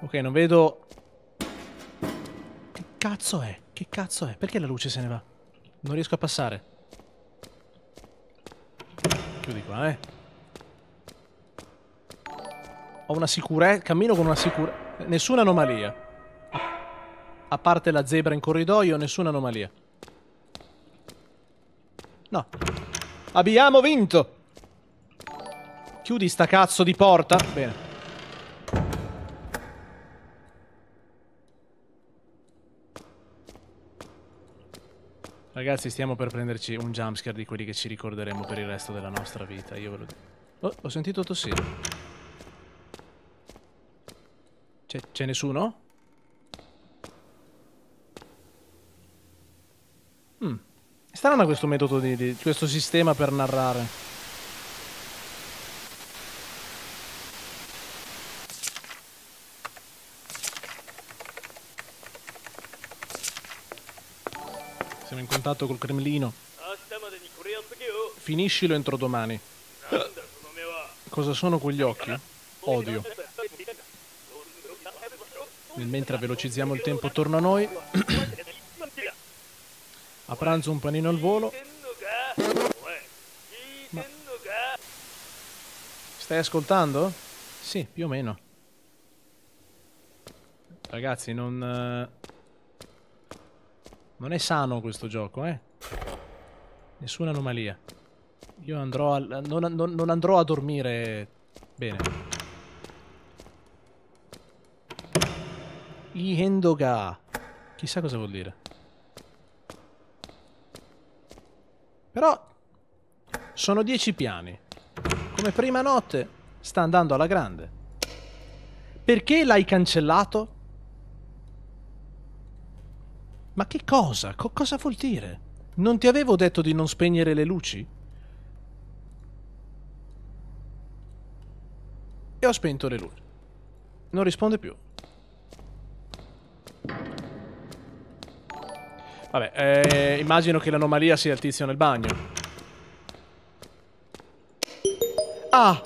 Speaker 1: Ok, non vedo... Che cazzo è? Che cazzo è? Perché la luce se ne va? Non riesco a passare. Chiudi qua, eh. Ho una sicurezza... Cammino con una sicurezza... Nessuna anomalia. A parte la zebra in corridoio, nessuna anomalia. No. Abbiamo vinto! Chiudi sta cazzo di porta. Bene. Ragazzi, stiamo per prenderci un jumpscare di quelli che ci ricorderemo per il resto della nostra vita. Io ve lo dico. Oh, ho sentito tossire. C'è nessuno? Mm. È strano questo metodo di, di questo sistema per narrare. Siamo in contatto col Cremlino. Finiscilo entro domani. Cosa sono quegli occhi? Odio. Mentre velocizziamo il tempo attorno a noi. [clears throat] A pranzo un panino al volo. Ma... Stai ascoltando? Sì, più o meno. Ragazzi, non... Eh, non è sano questo gioco, eh? Nessuna anomalia. Io andrò a... non, non, non andrò a dormire bene. Ihendoga. Chissà cosa vuol dire. Però sono dieci piani. Come prima notte sta andando alla grande. Perché l'hai cancellato? Ma che cosa? Co cosa vuol dire? Non ti avevo detto di non spegnere le luci? E ho spento le luci. Non risponde più. Vabbè, eh, immagino che l'anomalia sia il tizio nel bagno. Ah!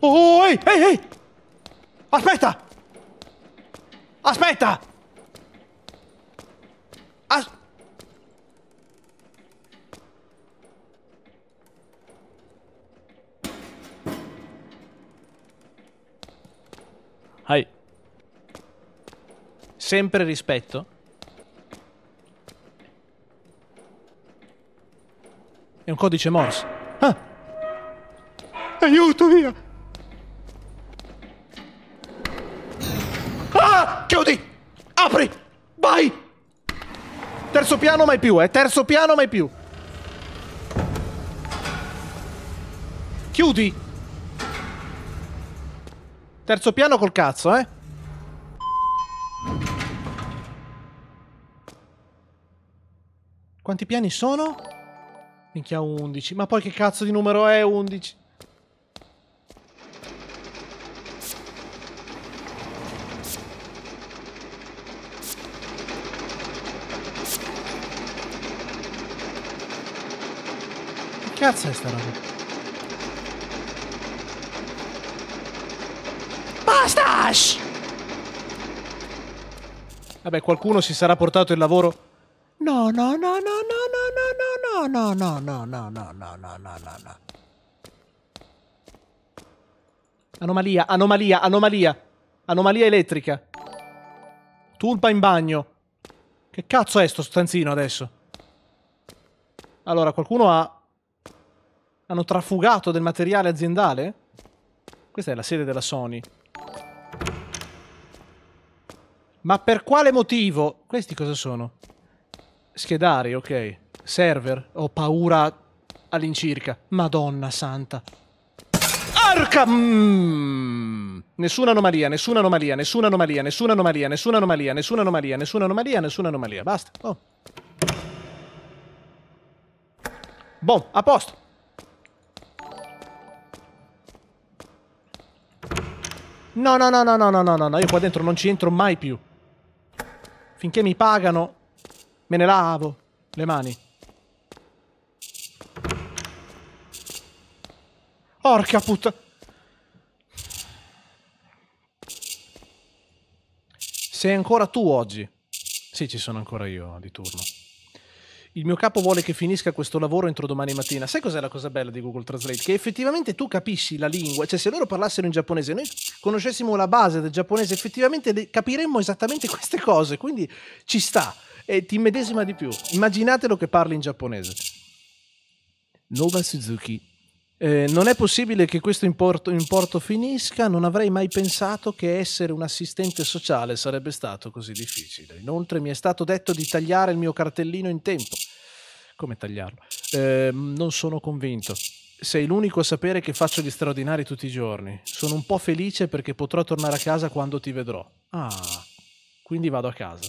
Speaker 1: Oh, ehi, ehi, ehi! Aspetta! Aspetta! As Hai sempre rispetto. È un codice Morse. Ah! Aiuto, via! Ah! Chiudi! Apri! Vai! Terzo piano mai più, eh! Terzo piano mai più! Chiudi! Terzo piano col cazzo, eh! Quanti piani sono? Minchia 11. Ma poi che cazzo di numero è 11? Che cazzo è sta roba? Basta! Vabbè, qualcuno si sarà portato il lavoro No, no, no, no, no, no, no, no, no, no, no, no, no, no, no, no, no, no. Anomalia, anomalia, anomalia. Anomalia elettrica. Tulpa in bagno. Che cazzo è sto stanzino adesso? Allora, qualcuno ha... Hanno trafugato del materiale aziendale? Questa è la sede della Sony. Ma per quale motivo? Questi cosa sono? Schedari, ok. Server, ho paura all'incirca. Madonna santa. Arcam! Mm. Nessuna anomalia, nessuna anomalia, nessuna anomalia, nessuna anomalia, nessuna anomalia, nessuna anomalia, nessuna anomalia, nessuna anomalia. Basta. Oh. Boh, a posto. No, no, no, no, no, no, no, no, io qua dentro non ci entro mai più. Finché mi pagano me ne lavo le mani. Porca puttana. Sei ancora tu oggi? Sì, ci sono ancora io di turno. Il mio capo vuole che finisca questo lavoro entro domani mattina. Sai cos'è la cosa bella di Google Translate? Che effettivamente tu capisci la lingua, cioè se loro parlassero in giapponese, noi conoscessimo la base del giapponese, effettivamente capiremmo esattamente queste cose, quindi ci sta e ti medesima di più. Immaginatelo che parli in giapponese. Nova Suzuki eh, non è possibile che questo importo, importo, finisca, non avrei mai pensato che essere un assistente sociale sarebbe stato così difficile. Inoltre mi è stato detto di tagliare il mio cartellino in tempo. Come tagliarlo? Eh, non sono convinto. Sei l'unico a sapere che faccio gli straordinari tutti i giorni. Sono un po' felice perché potrò tornare a casa quando ti vedrò. Ah, quindi vado a casa.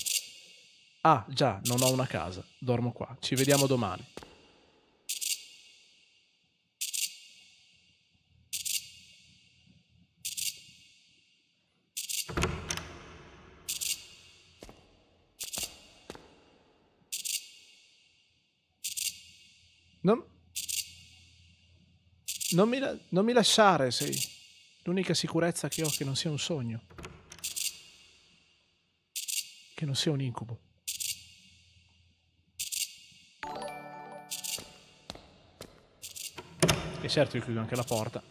Speaker 1: Ah, già, non ho una casa. Dormo qua. Ci vediamo domani. Non, non, mi, non mi lasciare, sei l'unica sicurezza che ho che non sia un sogno. Che non sia un incubo. E certo io chiudo anche la porta.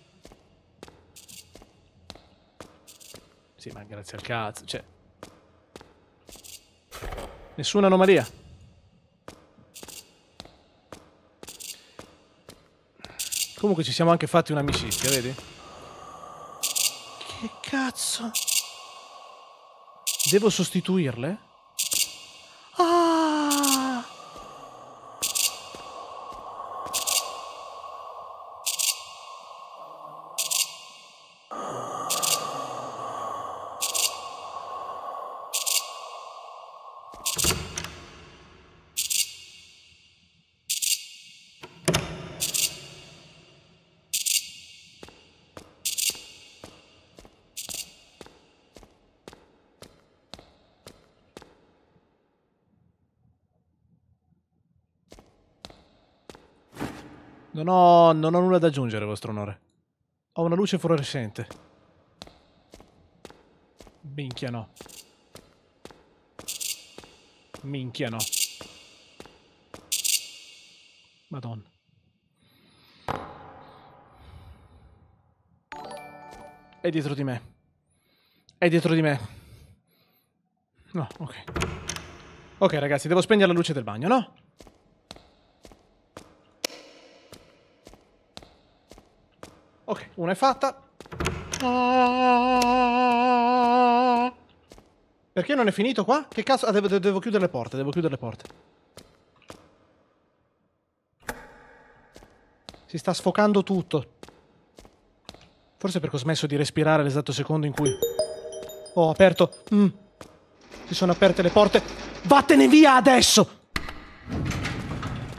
Speaker 1: Sì, ma grazie al cazzo, cioè... Nessuna anomalia. Comunque ci siamo anche fatti un'amicizia, vedi? Che cazzo? Devo sostituirle? Non ho nulla da aggiungere, vostro onore. Ho una luce fluorescente. Minchia no. Minchia no. Madonna. È dietro di me. È dietro di me. No, ok. Ok ragazzi, devo spegnere la luce del bagno, no? Ok, una è fatta. Perché non è finito qua? Che cazzo? Ah, devo, devo chiudere le porte, devo chiudere le porte. Si sta sfocando tutto. Forse perché ho smesso di respirare l'esatto secondo in cui... Ho aperto... Mm. Si sono aperte le porte. Vattene via adesso!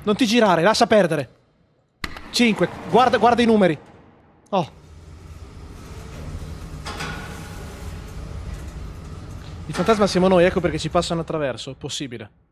Speaker 1: Non ti girare, lascia perdere. 5. Guarda, guarda i numeri. Oh. Il fantasma siamo noi, ecco perché ci passano attraverso. Possibile.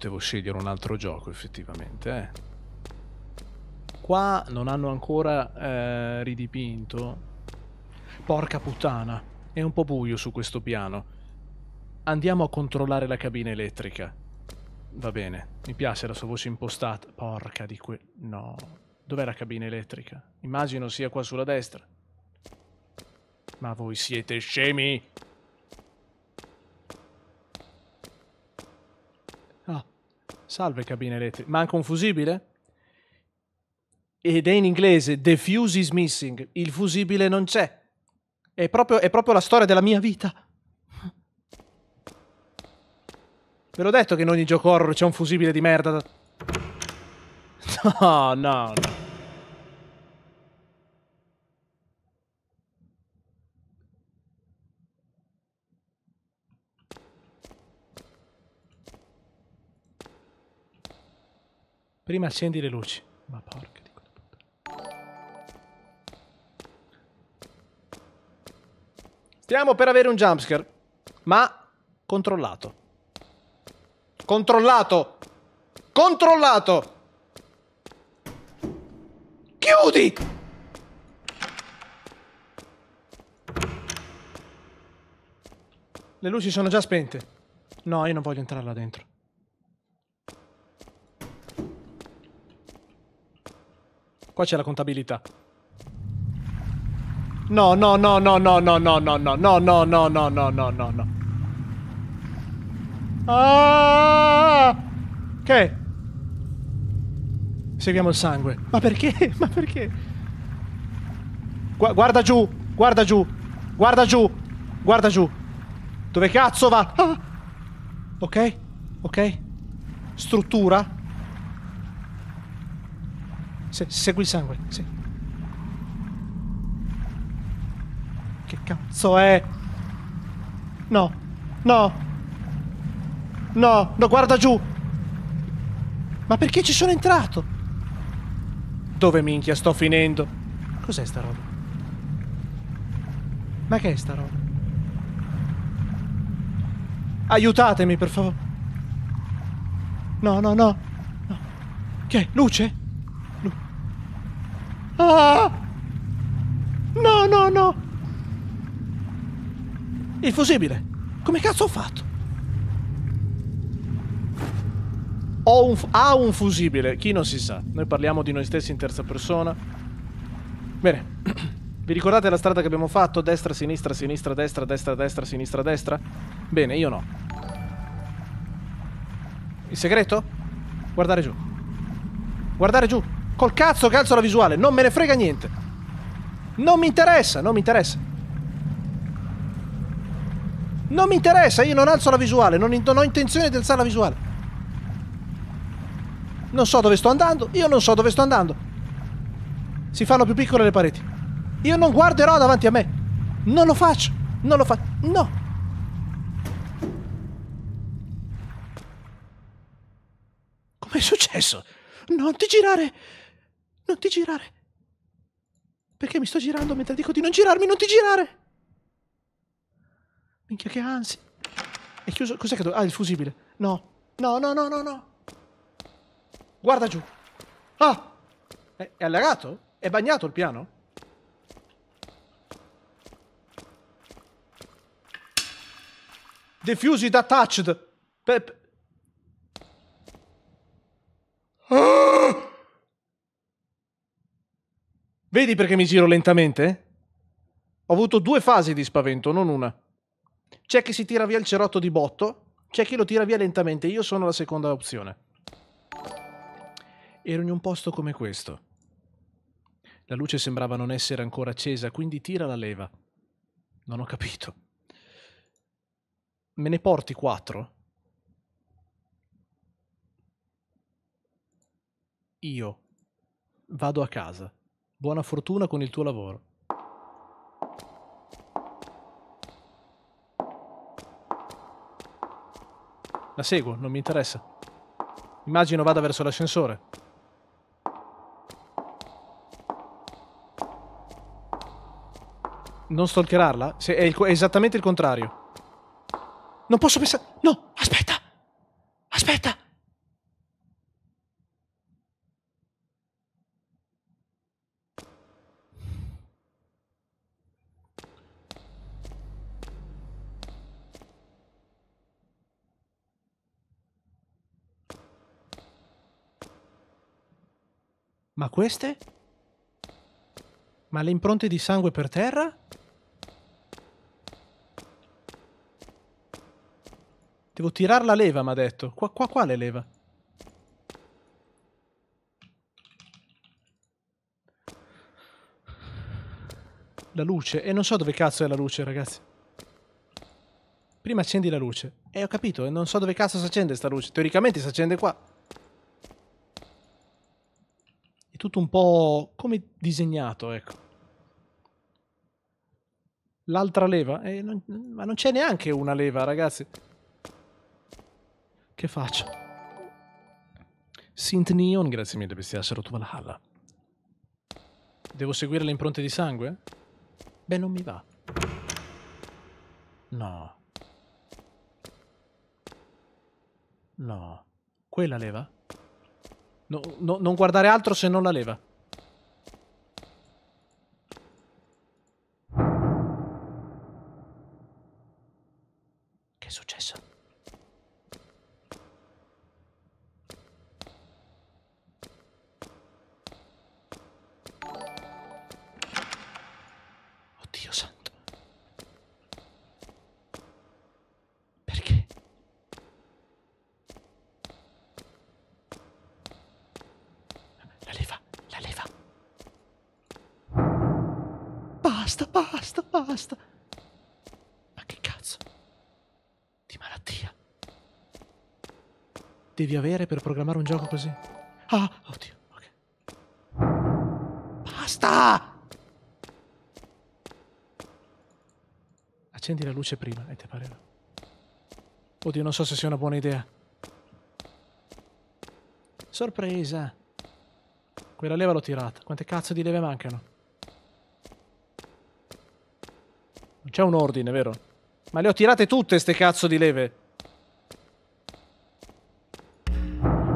Speaker 1: Potevo scegliere un altro gioco effettivamente, eh. Qua non hanno ancora eh, ridipinto. Porca puttana, è un po' buio su questo piano. Andiamo a controllare la cabina elettrica. Va bene, mi piace la sua voce impostata. Porca di quel... No. Dov'è la cabina elettrica? Immagino sia qua sulla destra. Ma voi siete scemi! Salve cabina elettrica. Manca un fusibile? Ed è in inglese The fuse is missing. Il fusibile non c'è. È proprio, è proprio la storia della mia vita. Ve l'ho detto che in ogni gioco horror c'è un fusibile di merda. da- [laughs] No, no, no. Prima accendi le luci. Ma porca di quella puttana. Stiamo per avere un jumpscare, ma controllato. Controllato! Controllato! Chiudi! Le luci sono già spente. No, io non voglio entrare là dentro. Qua c'è la contabilità. No, no, no, no, no, no, no, no, no, no, no, no, no, no, no, no, no. Ah! Che? Seguiamo il sangue. Ma perché? Ma perché? Gua- guarda giù, guarda giù, guarda giù, guarda giù. Dove cazzo va? Ah! Ok, ok. Struttura. Se- segui il sangue, sì. Che cazzo è? No, no. No, no, guarda giù. Ma perché ci sono entrato? Dove minchia sto finendo? Cos'è sta roba? Ma che è sta roba? Aiutatemi, per favore. No, no, no. no. Che? Luce? Ah! No, no, no. Il fusibile. Come cazzo ho fatto? Ho un, ha un fusibile, chi non si sa. Noi parliamo di noi stessi in terza persona. Bene. [clears throat] Vi ricordate la strada che abbiamo fatto? Destra, sinistra, sinistra, destra, destra, destra, sinistra, destra? Bene, io no. Il segreto? Guardare giù. Guardare giù. Col cazzo che alzo la visuale. Non me ne frega niente. Non mi interessa, non mi interessa. Non mi interessa, io non alzo la visuale. Non, non ho intenzione di alzare la visuale. Non so dove sto andando. Io non so dove sto andando. Si fanno più piccole le pareti. Io non guarderò davanti a me. Non lo faccio. Non lo faccio. No. Com'è successo? Non ti girare. Non ti girare. Perché mi sto girando mentre dico di non girarmi? Non ti girare. Minchia che ansia. È chiuso. Cos'è che... do- Ah, il fusibile. No. No, no, no, no, no. Guarda giù. Ah! È, è allagato? È bagnato il piano? Diffused attached. Pe- pe- Ah! Vedi perché mi giro lentamente? Ho avuto due fasi di spavento, non una. C'è chi si tira via il cerotto di botto, c'è chi lo tira via lentamente. Io sono la seconda opzione. Ero in un posto come questo. La luce sembrava non essere ancora accesa, quindi tira la leva. Non ho capito. Me ne porti quattro? Io vado a casa. Buona fortuna con il tuo lavoro. La seguo, non mi interessa. Immagino vada verso l'ascensore. Non stalkerarla? Se è, il è esattamente il contrario. Non posso pensare. No, aspetta! Aspetta! Ma queste? Ma le impronte di sangue per terra? Devo tirare la leva, mi ha detto. Qua, qua, quale leva? La luce? E non so dove cazzo è la luce, ragazzi. Prima accendi la luce. E ho capito, non so dove cazzo si accende sta luce. Teoricamente si accende qua. È tutto un po' come disegnato, ecco. L'altra leva? Eh, non, ma non c'è neanche una leva, ragazzi. Che faccio? Sint Neon, grazie mille, bestia, tu Valhalla. Devo seguire le impronte di sangue? Beh, non mi va. No. No. Quella leva? No, no, non guardare altro se non la leva. Che è successo? Oddio santo. Perché? La leva, la leva. Basta, basta, basta. Ma che cazzo? Di malattia. Devi avere per programmare un gioco così? Ah, oddio, ok. Basta! Accendi la luce prima e te pareva. Oddio, non so se sia una buona idea. Sorpresa! Quella leva l'ho tirata. Quante cazzo di leve mancano? Non c'è un ordine, vero? Ma le ho tirate tutte ste cazzo di leve.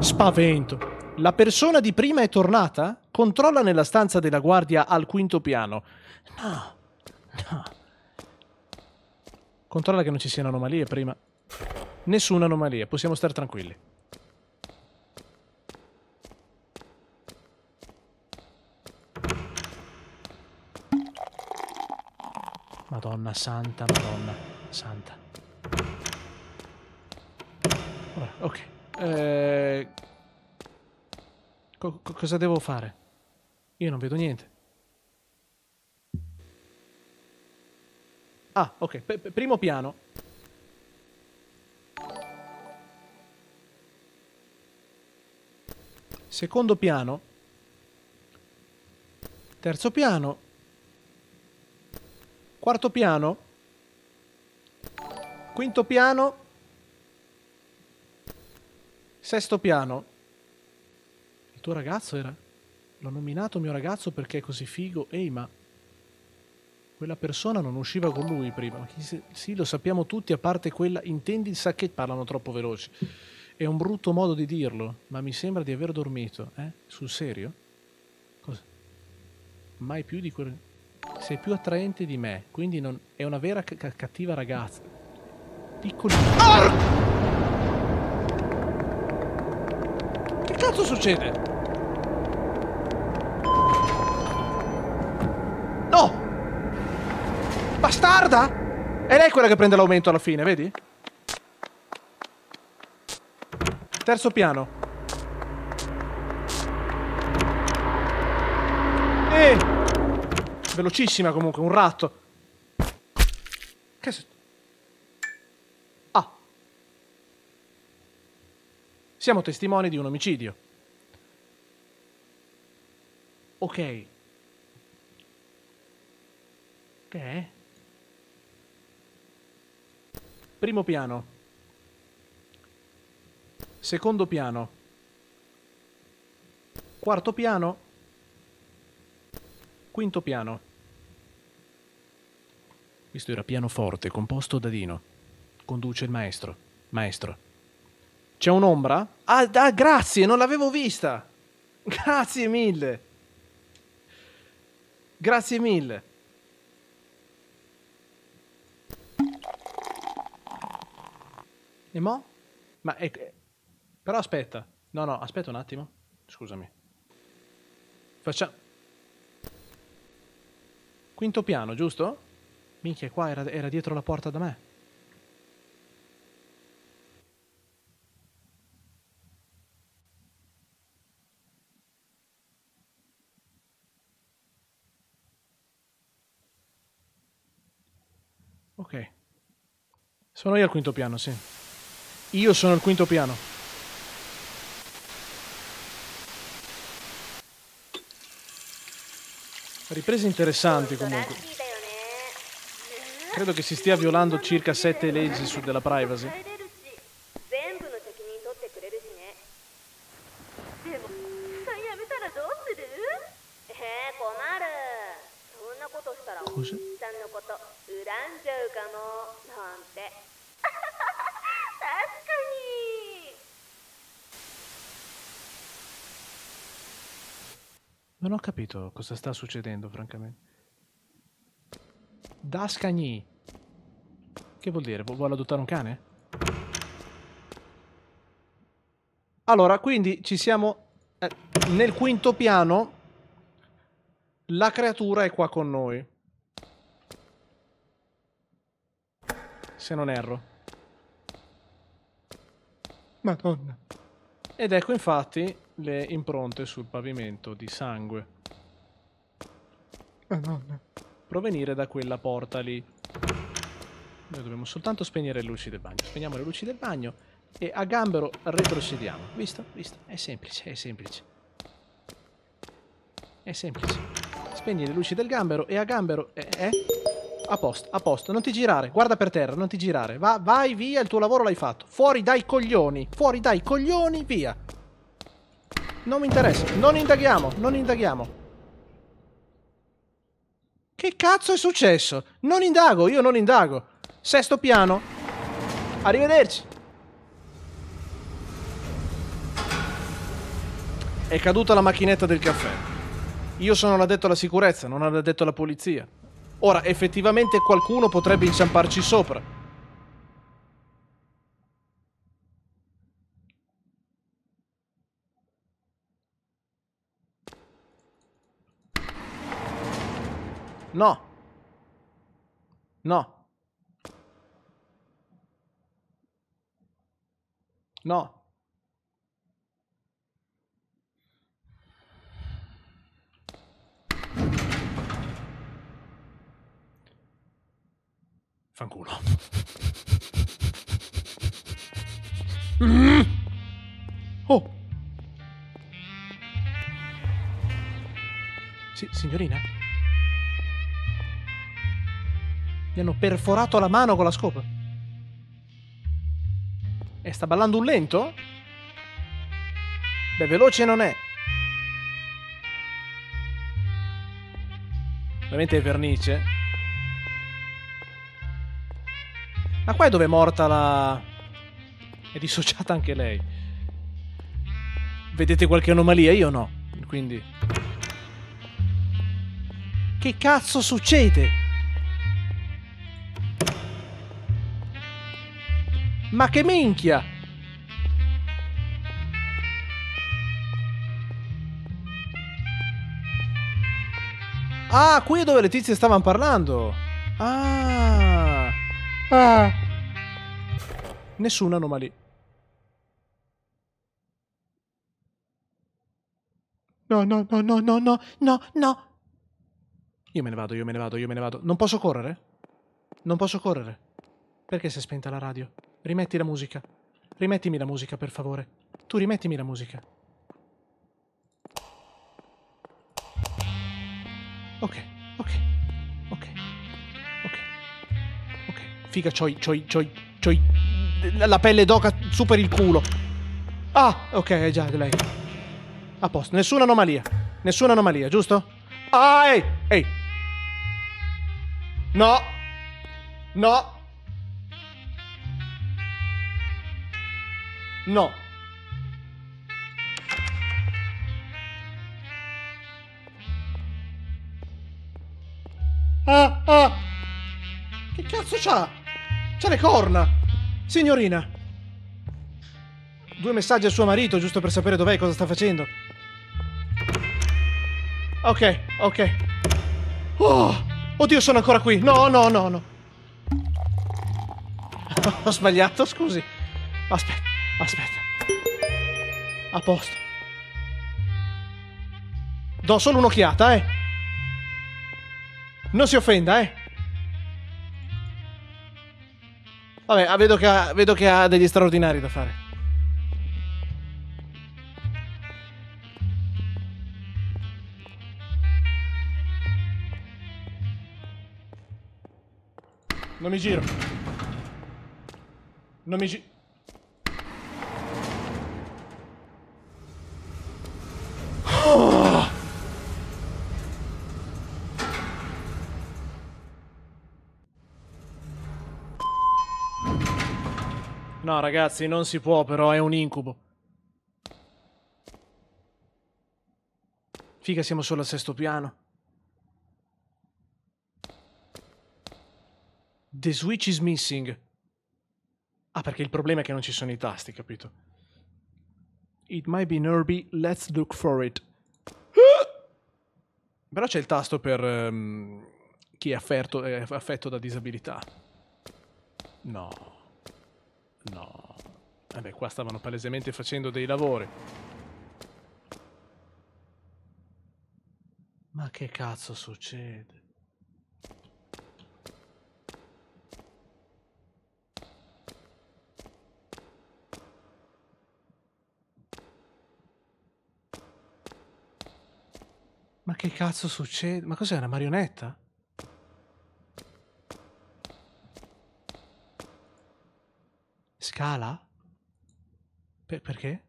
Speaker 1: Spavento. La persona di prima è tornata? Controlla nella stanza della guardia al quinto piano. No. No. Controlla che non ci siano anomalie prima. Nessuna anomalia, possiamo stare tranquilli. Madonna santa, madonna santa. Ora, ok. Eh, co- co- cosa devo fare? Io non vedo niente. Ah, ok. P- primo piano. Secondo piano. Terzo piano. Quarto piano. Quinto piano. Sesto piano. Il tuo ragazzo era... L'ho nominato mio ragazzo perché è così figo. Ehi, ma... Quella persona non usciva con lui prima. Sì, lo sappiamo tutti, a parte quella... Intendi il sacchetto? Parlano troppo veloci. È un brutto modo di dirlo, ma mi sembra di aver dormito. Eh? Sul serio? Cosa? Mai più di quel... Sei più attraente di me, quindi non... è una vera ca- ca- cattiva ragazza. Piccolina. Che cazzo succede? No! Bastarda! È lei quella che prende l'aumento alla fine, vedi? Terzo piano. Eh! Velocissima comunque, un ratto. Che è. Siamo testimoni di un omicidio. Ok. Che è? Primo piano. Secondo piano. Quarto piano. Quinto piano. Questo era pianoforte composto da Dino. Conduce il maestro. Maestro. C'è un'ombra? Ah, ah, grazie, non l'avevo vista. Grazie mille. Grazie mille. E mo? Ma è... Però aspetta. No, no, aspetta un attimo. Scusami. Facciamo... Quinto piano, giusto? Minchia, qua era, era dietro la porta da me. Ok. Sono io al quinto piano, sì. Io sono al quinto piano. Riprese interessanti comunque. Credo che si stia violando circa sette leggi su della privacy. Non ho capito cosa sta succedendo, francamente. Dascagni. Che vuol dire? Vu- Vuole adottare un cane? Allora, quindi ci siamo eh, nel quinto piano. La creatura è qua con noi. Se non erro. Madonna. Ed ecco infatti le impronte sul pavimento di sangue. Madonna. Provenire da quella porta lì. Noi dobbiamo soltanto spegnere le luci del bagno. Spegniamo le luci del bagno e a gambero retrocediamo. Visto? Visto? È semplice, è semplice. È semplice. Spegni le luci del gambero e a gambero... Eh? eh? A posto, a posto. Non ti girare. Guarda per terra, non ti girare. Va, vai via, il tuo lavoro l'hai fatto. Fuori dai coglioni. Fuori dai coglioni, via. Non mi interessa. Non indaghiamo, non indaghiamo. Che cazzo è successo? Non indago, io non indago. Sesto piano. Arrivederci. È caduta la macchinetta del caffè. Io sono l'addetto alla sicurezza, non l'addetto alla polizia. Ora, effettivamente qualcuno potrebbe inciamparci sopra. No. No. No. Fanculo. Mm. Oh. Sì, signorina? Gli hanno perforato la mano con la scopa. E sta ballando un lento? Beh, veloce non è. Ovviamente è vernice. Ma qua è dove è morta la... È dissociata anche lei. Vedete qualche anomalia? Io no. Quindi... Che cazzo succede? Ma che minchia! Ah, qui è dove le tizie stavano parlando. Ah. Ah. Nessuna anomalia. No, no, no, no, no, no, no, no. Io me ne vado, io me ne vado, io me ne vado. Non posso correre? Non posso correre. Perché si è spenta la radio? Rimetti la musica. Rimettimi la musica, per favore. Tu rimettimi la musica. Ok, ok, ok, ok, ok. Figa, c'hoi, c'hoi, c'hoi, c'hoi la pelle d'oca su per il culo. Ah, ok, è già lei. A posto, nessuna anomalia. Nessuna anomalia, giusto? Ah, ehi, ehi. No. No. No. Ah, ah. Che cazzo c'ha? C'ha le corna. Signorina. Due messaggi a suo marito, giusto per sapere dov'è e cosa sta facendo. Ok, ok. Oh, oddio, sono ancora qui. No, no, no, no. [laughs] Ho sbagliato, scusi. Aspetta, aspetta. A posto. Do solo un'occhiata, eh. Non si offenda, eh. Vabbè, ah, vedo che, ha, vedo che ha degli straordinari da fare. Non mi giro. Non mi giro. No, ragazzi, non si può, però è un incubo. Figa, siamo solo al sesto piano. The switch is missing. Ah, perché il problema è che non ci sono i tasti, capito? It might be nervy, let's look for it. [gasps] Però c'è il tasto per um, chi è affetto, è affetto da disabilità. No. No. Vabbè, qua stavano palesemente facendo dei lavori. Ma che cazzo succede? Ma che cazzo succede? Ma cos'è una marionetta? Scala? Per perché?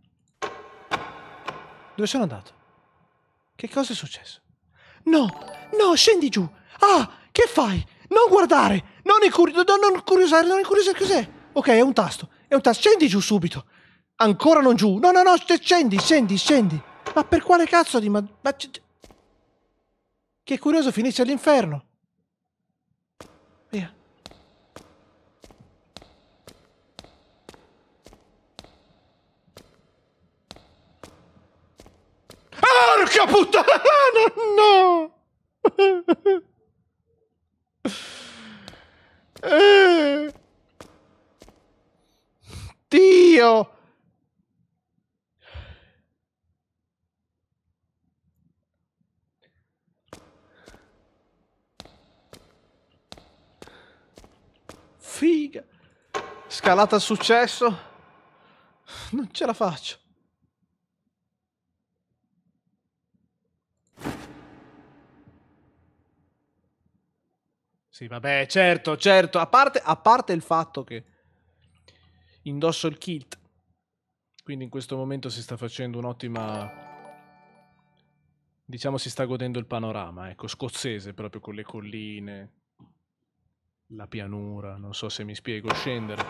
Speaker 1: Dove sono andato? Che cosa è successo? No, no, scendi giù. Ah, che fai? Non guardare, non, incuri- non curiosare, non incuriosare, cos'è? Ok, è un tasto, è un tasto, scendi giù subito. Ancora non giù. No, no, no, scendi, scendi, scendi. Ma per quale cazzo di... Ma... ma che curioso finisce all'inferno. Via. Porca puttana! [laughs] No! Eh. Dio! Figa. Scalata al successo. Non ce la faccio. Sì, vabbè, certo, certo. A parte, a parte il fatto che indosso il kit, quindi in questo momento si sta facendo un'ottima... Diciamo si sta godendo il panorama, ecco, scozzese, proprio con le colline, la pianura, non so se mi spiego, scendere.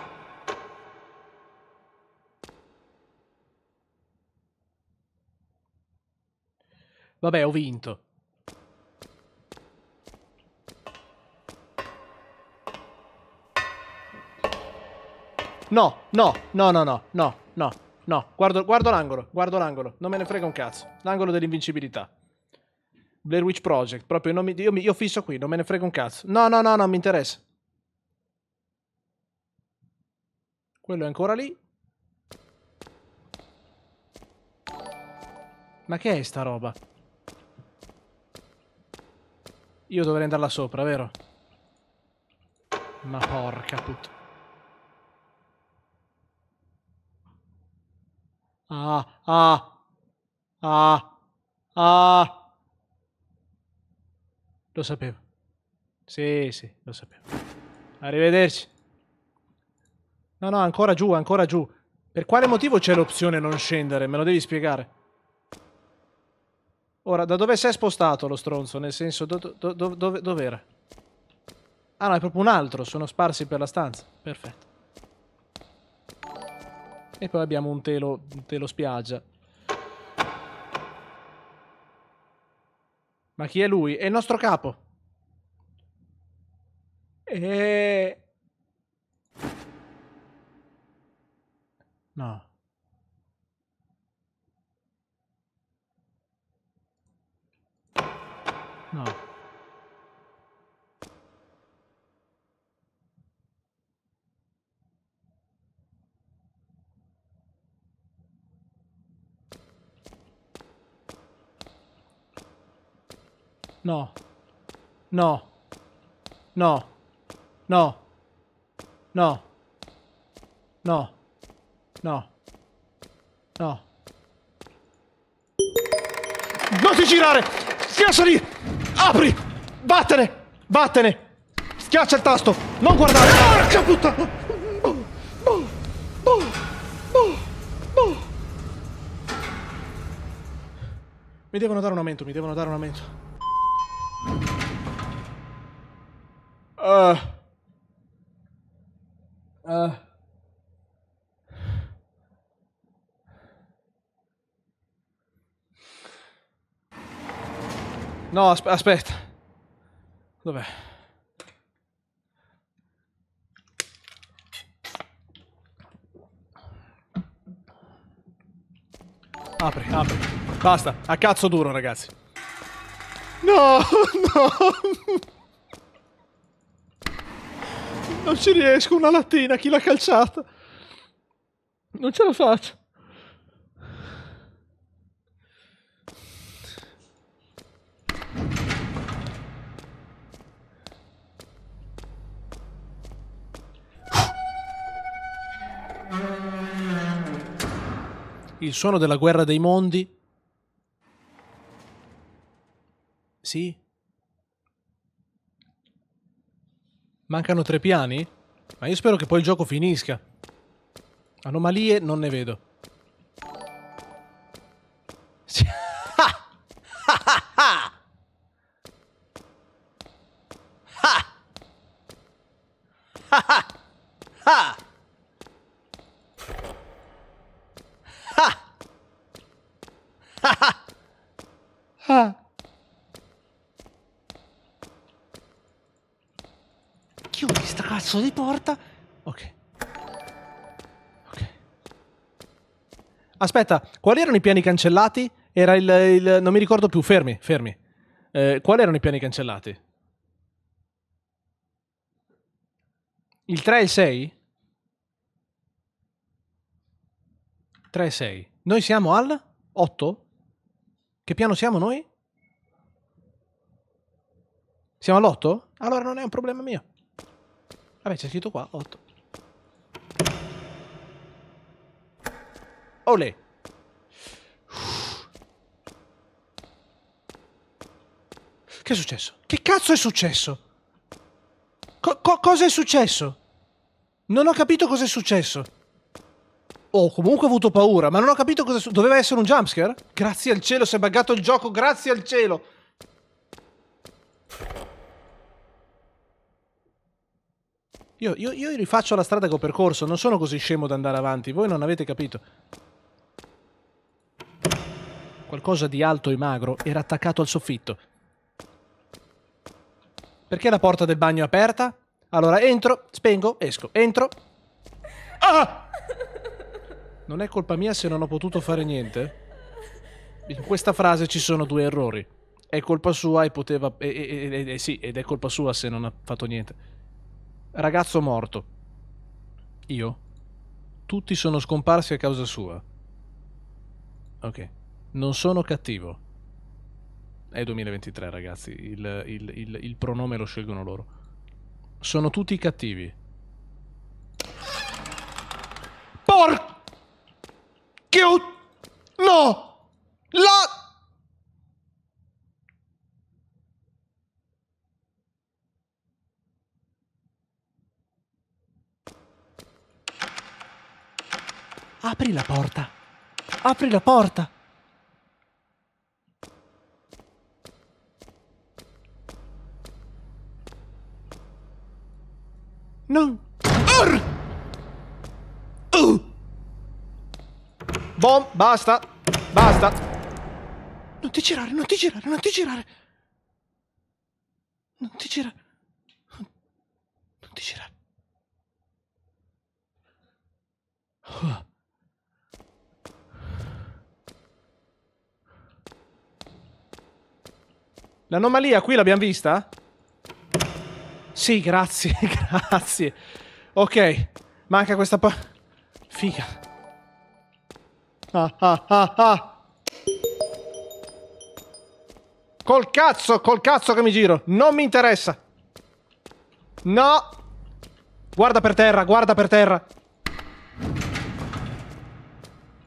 Speaker 1: Vabbè, ho vinto. No, no, no, no, no, no, no, no. Guardo, guardo l'angolo, guardo l'angolo. Non me ne frega un cazzo. L'angolo dell'invincibilità. Blair Witch Project. Proprio mi, io, io fisso qui, non me ne frega un cazzo. No, no, no, non mi interessa. Quello è ancora lì. Ma che è sta roba? Io dovrei andare là sopra, vero? Ma porca puttana. Ah, ah, ah, ah. Lo sapevo. Sì, sì, lo sapevo. Arrivederci. No, no, ancora giù, ancora giù. Per quale motivo c'è l'opzione non scendere? Me lo devi spiegare. Ora, da dove si è spostato lo stronzo? Nel senso, do, do, do, dove, era? Ah no, è proprio un altro, sono sparsi per la stanza. Perfetto. E poi abbiamo un telo, un telo spiaggia. Ma chi è lui? È il nostro capo. E... No. No. No. No. No. No. No. No. No. Non ti girare! Schiaccia lì! Apri! Vattene! Vattene! Schiaccia il tasto! Non guardare! Porca puttana! Boh, boh, boh, boh, boh. Mi devono dare un aumento, mi devono dare un aumento. Uh. Uh. No, asp- aspetta. Dov'è? Apri, apri. Basta, a cazzo duro, ragazzi. No, [laughs] no. Non ci riesco, una lattina, chi l'ha calciata? Non ce la faccio. Il suono della guerra dei mondi. Sì. Mancano tre piani? Ma io spero che poi il gioco finisca. Anomalie non ne vedo. Sì. Chiudi sta cazzo di porta. Ok. Ok. Aspetta, quali erano i piani cancellati? Era il, il- non mi ricordo più, fermi, fermi. Eh, quali erano i piani cancellati? Il 3 e il 6? 3 e 6. Noi siamo al 8? Che piano siamo noi? Siamo all'8? Allora non è un problema mio. Vabbè, c'è scritto qua 8. Olè. Che è successo? Che cazzo è successo? Co- co- cosa è successo? Non ho capito cosa è successo. Ho comunque avuto paura, ma non ho capito cosa... Doveva essere un jumpscare? Grazie al cielo, si è buggato il gioco, grazie al cielo. Io, io, io rifaccio la strada che ho percorso, non sono così scemo da andare avanti, voi non avete capito. Qualcosa di alto e magro era attaccato al soffitto. Perché la porta del bagno è aperta? Allora entro, spengo, esco, entro. Ah! Non è colpa mia se non ho potuto fare niente? In questa frase ci sono due errori. È colpa sua e poteva... E, e- e- sì, ed è colpa sua se non ha fatto niente. Ragazzo morto. Io? Tutti sono scomparsi a causa sua. Ok. Non sono cattivo. È 2023, ragazzi. Il, il- il- il pronome lo scelgono loro. Sono tutti cattivi. Por... Che... No! La... Apri la porta. Apri la porta. Non. Ur! Uh! Bom, basta. Basta. Non ti girare, non ti girare, non ti girare. Non ti girare. Non ti girare. Oh. L'anomalia qui l'abbiamo vista? Sì, grazie, [laughs] grazie. Ok, manca questa pa... Figa. Ah, ah, ah, ah. Col cazzo, col cazzo che mi giro. Non mi interessa. No. Guarda per terra, guarda per terra.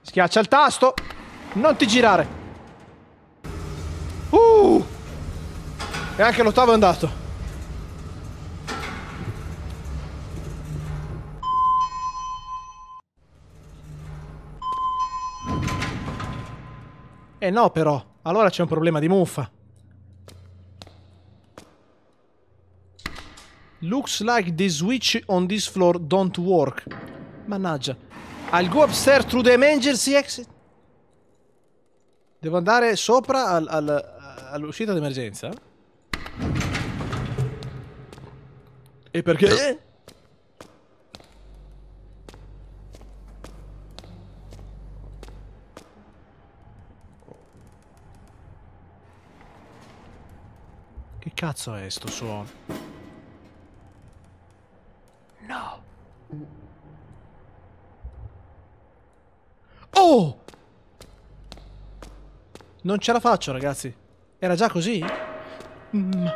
Speaker 1: Schiaccia il tasto. Non ti girare. E anche l'ottavo è andato. Eh no però, allora c'è un problema di muffa. Looks like the switch on this floor don't work. Mannaggia. I'll go upstairs through the emergency exit. Devo andare sopra al, al, all'uscita d'emergenza? E perché? Che cazzo è sto suono? No. Oh! Non ce la faccio, ragazzi. Era già così? Mm.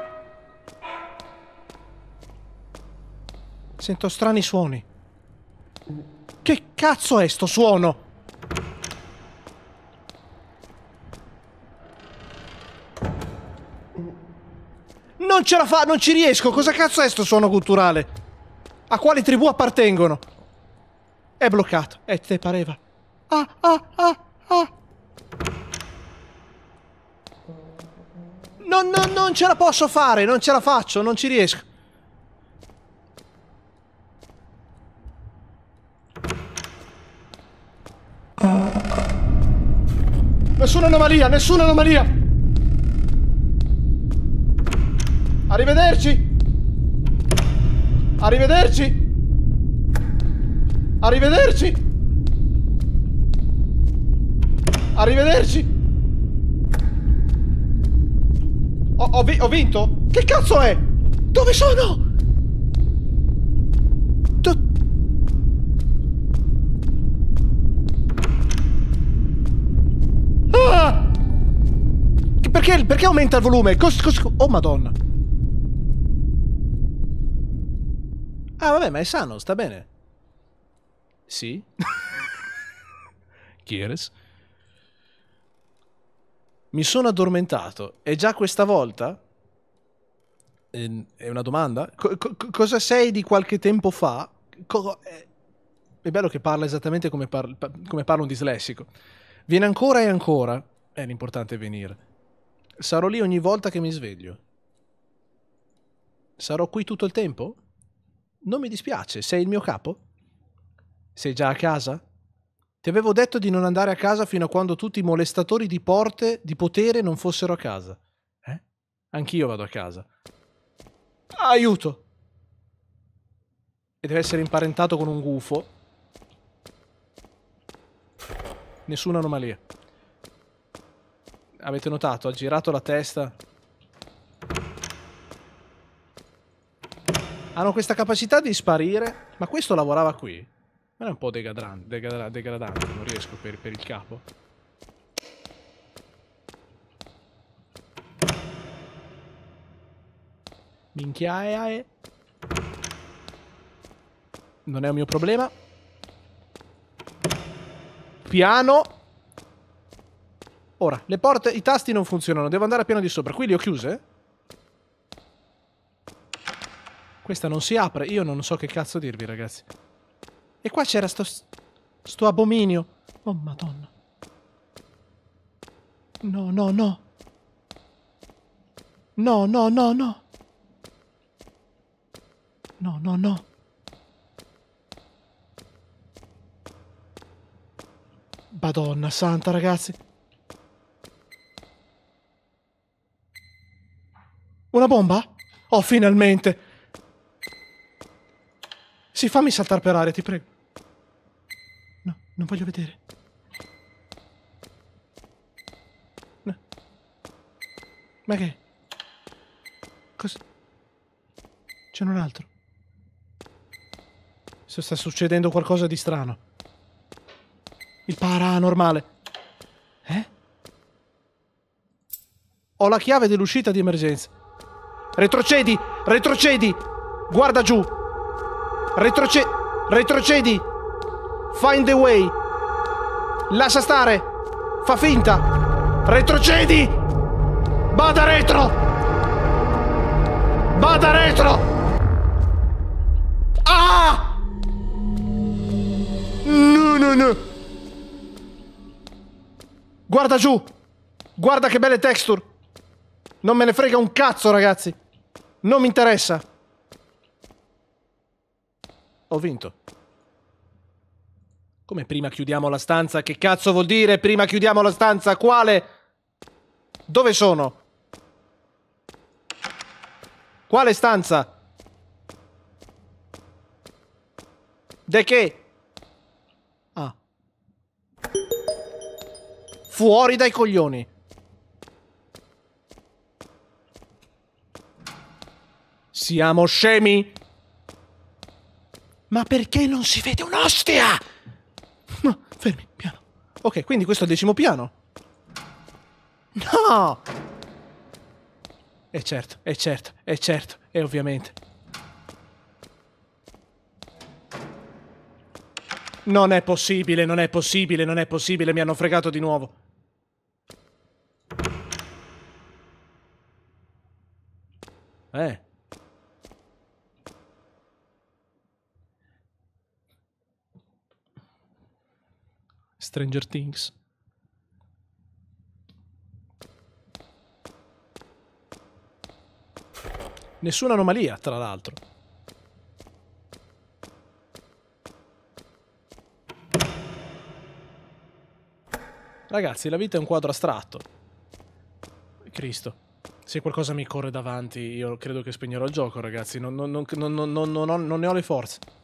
Speaker 1: Sento strani suoni. Che cazzo è sto suono? Non ce la fa, non ci riesco. Cosa cazzo è sto suono culturale? A quali tribù appartengono? È bloccato. Eh, te pareva. Ah, ah, ah, ah. No, no, non ce la posso fare, non ce la faccio, non ci riesco. Nessuna anomalia, nessuna anomalia. Arrivederci. Arrivederci. Arrivederci. Arrivederci. Ho, ho, vi ho vinto? Che cazzo è? Dove sono? Perché, perché aumenta il volume? Cos, cos, oh madonna. Ah vabbè, ma è sano, sta bene. Sì. [laughs] Chieres? Mi sono addormentato e già questa volta... È una domanda? Co co cosa sei di qualche tempo fa? Co è bello che parla esattamente come, par come parla un dislessico. Viene ancora e ancora. È l'importante venire. Sarò lì ogni volta che mi sveglio. Sarò qui tutto il tempo? Non mi dispiace, sei il mio capo? Sei già a casa? Ti avevo detto di non andare a casa fino a quando tutti i molestatori di porte di potere non fossero a casa. Eh? Anch'io vado a casa. Aiuto! E deve essere imparentato con un gufo. Nessuna anomalia. Avete notato? Ha girato la testa. Hanno questa capacità di sparire. Ma questo lavorava qui? Non è un po' degradante, degra degradante non riesco per, per, il capo. Minchia e Non è un mio problema. Piano. Ora, le porte, i tasti non funzionano. Devo andare a piano di sopra. Qui li ho chiuse? Questa non si apre. Io non so che cazzo dirvi, ragazzi. E qua c'era sto... Sto abominio. Oh, madonna. No, no, no. No, no, no, no. No, no, no. Madonna santa, ragazzi. Una bomba? Oh, finalmente. Sì, fammi saltare per aria, ti prego. Non voglio vedere. No. Ma che? Cosa? C'è un altro. Se sta succedendo qualcosa di strano. Il paranormale. Eh? Ho la chiave dell'uscita di emergenza. Retrocedi! Retrocedi! Guarda giù! Retrocedi! Retrocedi! Find the way. Lascia stare! Fa finta! Retrocedi! Bada retro! Bada retro! Ah! No, no, no! Guarda giù! Guarda che belle texture! Non me ne frega un cazzo, ragazzi! Non mi interessa! Ho vinto. Come prima chiudiamo la stanza? Che cazzo vuol dire prima chiudiamo la stanza? Quale? Dove sono? Quale stanza? De che? Ah. Fuori dai coglioni. Siamo scemi? Ma perché non si vede un'ostia? No, fermi, piano. Ok, quindi questo è il decimo piano. No! E certo, e certo, e certo, e ovviamente. Non è possibile, non è possibile, non è possibile, mi hanno fregato di nuovo. Eh. Stranger Things. Nessuna anomalia, tra l'altro. Ragazzi, la vita è un quadro astratto. Cristo. Se qualcosa mi corre davanti, io credo che spegnerò il gioco, ragazzi. Non, non, non, non ne ho le forze.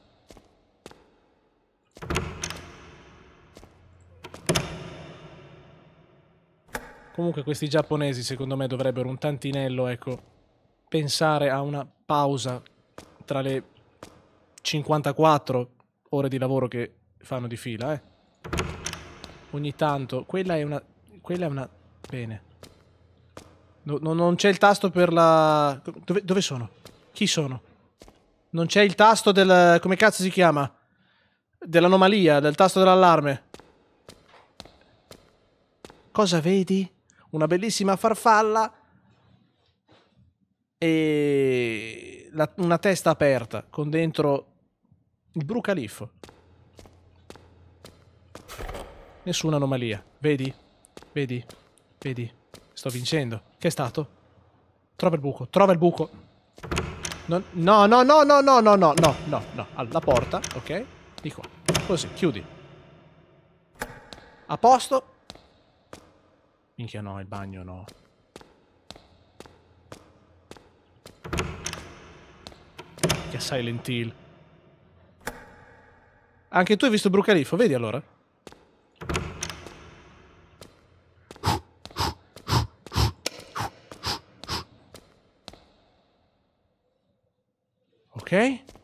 Speaker 1: Comunque questi giapponesi secondo me dovrebbero un tantinello, ecco, pensare a una pausa tra le 54 ore di lavoro che fanno di fila, eh. Ogni tanto, quella è una... quella è una... bene. No, no, non c'è il tasto per la... Dove, dove sono? Chi sono? Non c'è il tasto del... come cazzo si chiama? Dell'anomalia, del tasto dell'allarme. Cosa vedi? Una bellissima farfalla e la, una testa aperta con dentro il brucaliffo. Nessuna anomalia. Vedi? Vedi? Vedi? Sto vincendo. Che è stato? Trova il buco, trova il buco. No, no, no, no, no, no, no, no, no, no. Alla porta, ok? Di qua. Così, chiudi. A posto. Minchia no, il bagno no. Che Silent Hill. Anche tu hai visto Brucalifo, vedi allora? Ok?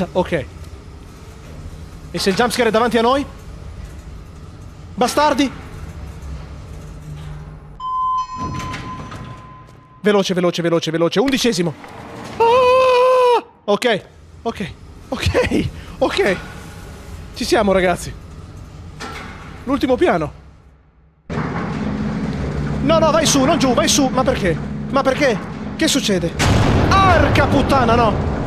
Speaker 1: Schiaccia! Ok. E se il jumpscare è davanti a noi? Bastardi! Veloce, veloce, veloce, veloce. Undicesimo. Ah! Ok, ok, ok, ok. Ci siamo, ragazzi. L'ultimo piano. No, no, vai su, non giù, vai su. Ma perché? Ma perché? Che succede? Arca puttana, no!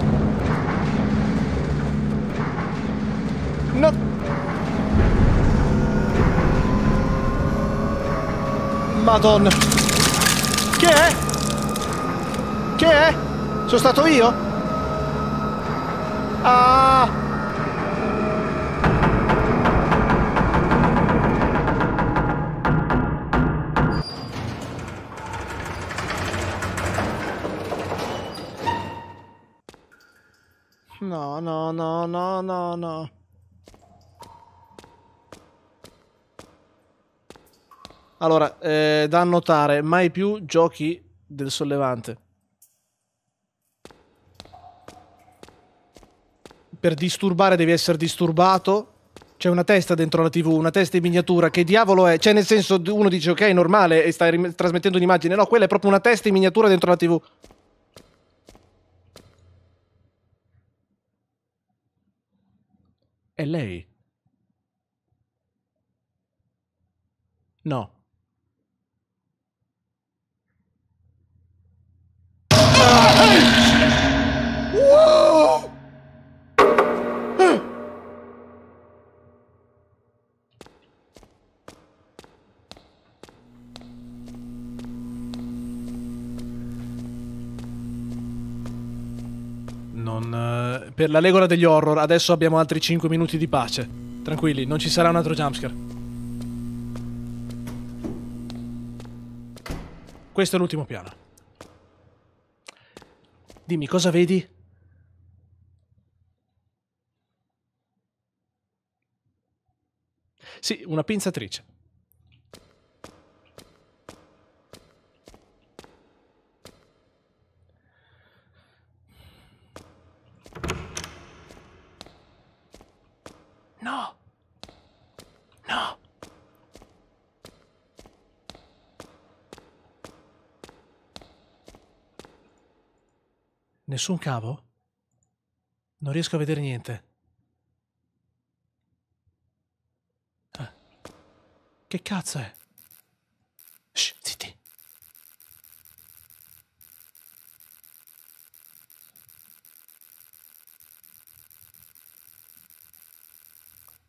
Speaker 1: No. Madonna. Che è? Che è? Sono stato io? Ah! No, no, no, no, no, no. Allora, eh, da annotare, mai più giochi del sollevante. Per disturbare devi essere disturbato. C'è una testa dentro la TV, una testa in miniatura. Che diavolo è? Cioè, nel senso, uno dice ok, è normale e sta rim- trasmettendo un'immagine. No, quella è proprio una testa in miniatura dentro la TV. È lei? No. Non, eh, per la regola degli horror, adesso abbiamo altri 5 minuti di pace. Tranquilli, non ci sarà un altro jumpscare. Questo è l'ultimo piano. Dimmi, cosa vedi? Sì, una pinzatrice. No. No. Nessun cavo? Non riesco a vedere niente. Eh. Che cazzo è? Shh, zitti.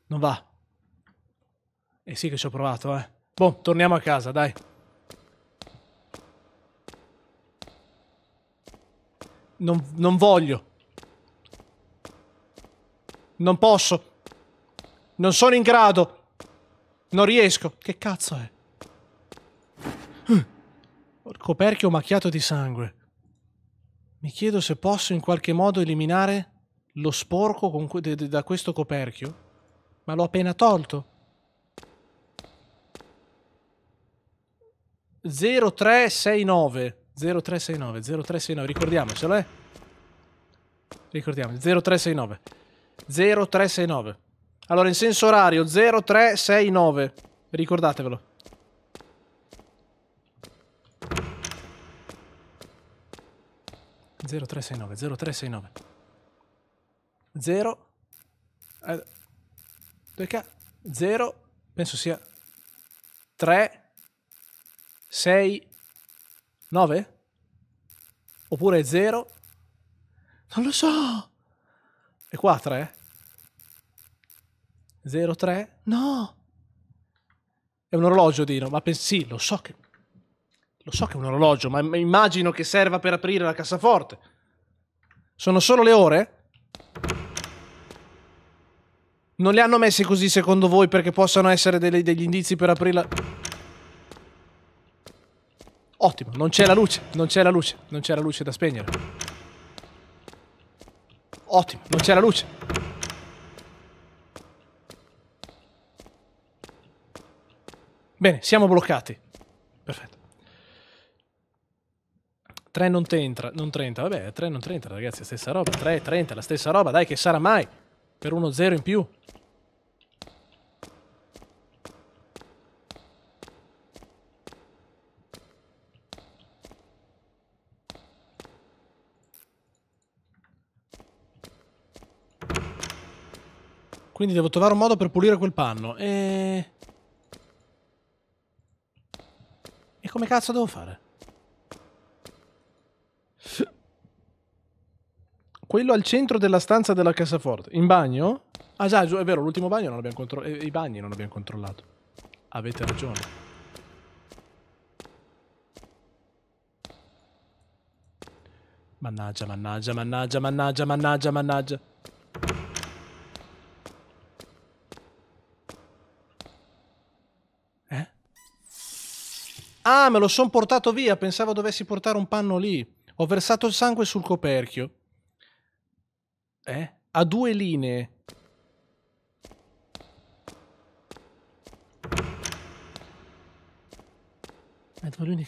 Speaker 1: Non va. Eh sì che ci ho provato, eh. Boh, torniamo a casa, dai. Non, non voglio. Non posso. Non sono in grado. Non riesco. Che cazzo è? Il coperchio macchiato di sangue. Mi chiedo se posso in qualche modo eliminare lo sporco da questo coperchio. Ma l'ho appena tolto. 0369 0369 0369 ricordiamocelo eh ricordiamo 0369 0369 allora in senso orario 0369 ricordatevelo Zero tre sei nove, zero tre sei nove. Zero. eh, dove ca- Zero. Penso sia. Tre. Sei. Nove? Oppure zero? Non lo so. E qua tre? Zero tre? No. È un orologio, Dino, ma pensi, lo so che... Lo so che è un orologio, ma immagino che serva per aprire la cassaforte. Sono solo le ore? Non le hanno messe così secondo voi perché possano essere delle- degli indizi per aprirla? Ottimo, non c'è la luce, non c'è la luce, non c'è la luce da spegnere. Ottimo, non c'è la luce. Bene, siamo bloccati. Perfetto. 3 non entra, non 30, vabbè, 3 non 30 ragazzi, stessa roba, 3 30, la stessa roba, dai che sarà mai per uno 0 in più. Quindi devo trovare un modo per pulire quel panno. E... E come cazzo devo fare? Quello al centro della stanza della cassaforte. In bagno? Ah già, è vero, l'ultimo bagno non abbiamo controllato. I bagni non abbiamo controllato. Avete ragione. Mannaggia, mannaggia, mannaggia, mannaggia, mannaggia, mannaggia. Eh? Ah, me lo son portato via. Pensavo dovessi portare un panno lì. Ho versato il sangue sul coperchio. Eh? A due linee.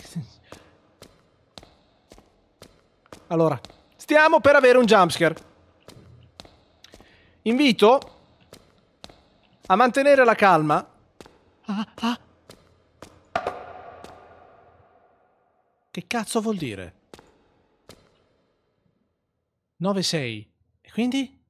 Speaker 1: Senso? Allora, stiamo per avere un jumpscare. Invito A mantenere la calma. Ah, ah. Che cazzo vuol dire? 9-6. E quindi?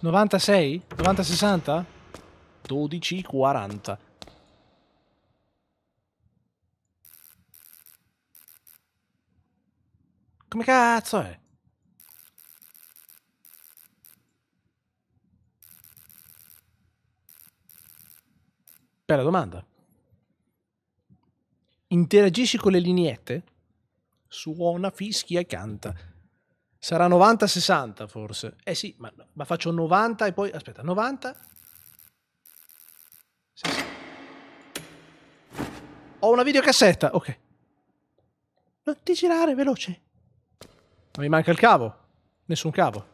Speaker 1: Novantasei? Novanta sessanta? Dodici quaranta. Come cazzo è? Bella domanda. Interagisci con le lineette? Suona, fischia e canta. Sarà 90-60 forse. Eh sì, ma, ma, faccio 90 e poi... Aspetta, 90... Sì, sì. Ho una videocassetta, ok. Non ti girare, veloce. Ma mi manca il cavo. Nessun cavo.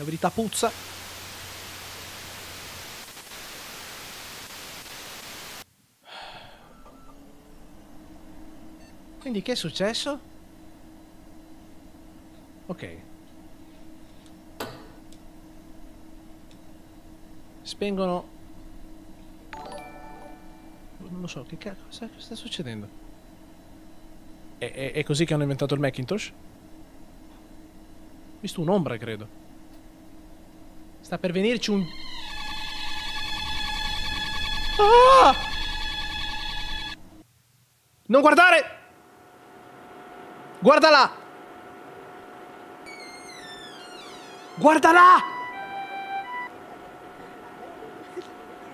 Speaker 1: La verità puzza. Quindi che è successo? Ok. Spengono... Non lo so, che cazzo sta succedendo? È, è, è così che hanno inventato il Macintosh? Visto un'ombra, credo. Sta per venirci un... Ah! Non guardare! Guarda là! Guarda là!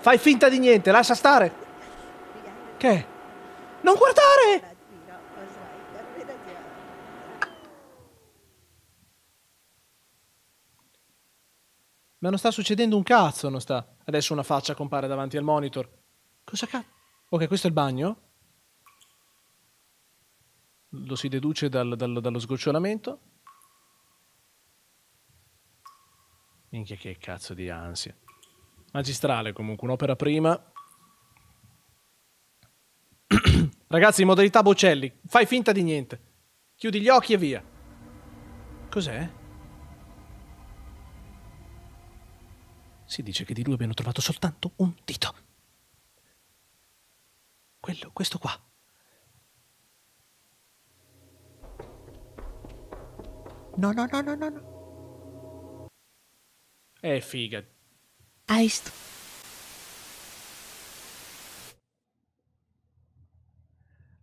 Speaker 1: Fai finta di niente, lascia stare. Che? Non guardare! Ma non sta succedendo un cazzo, non sta. Adesso una faccia compare davanti al monitor. Cosa cazzo? Ok, questo è il bagno. Lo si deduce dal, dal, dallo sgocciolamento. Minchia che cazzo di ansia. Magistrale comunque, un'opera prima. [clears throat] Ragazzi, in modalità Bocelli, fai finta di niente. Chiudi gli occhi e via. Cos'è? Si dice che di lui abbiano trovato soltanto un dito. Quello, questo qua. No, no, no, no, no, no. Eh, figa. Eist.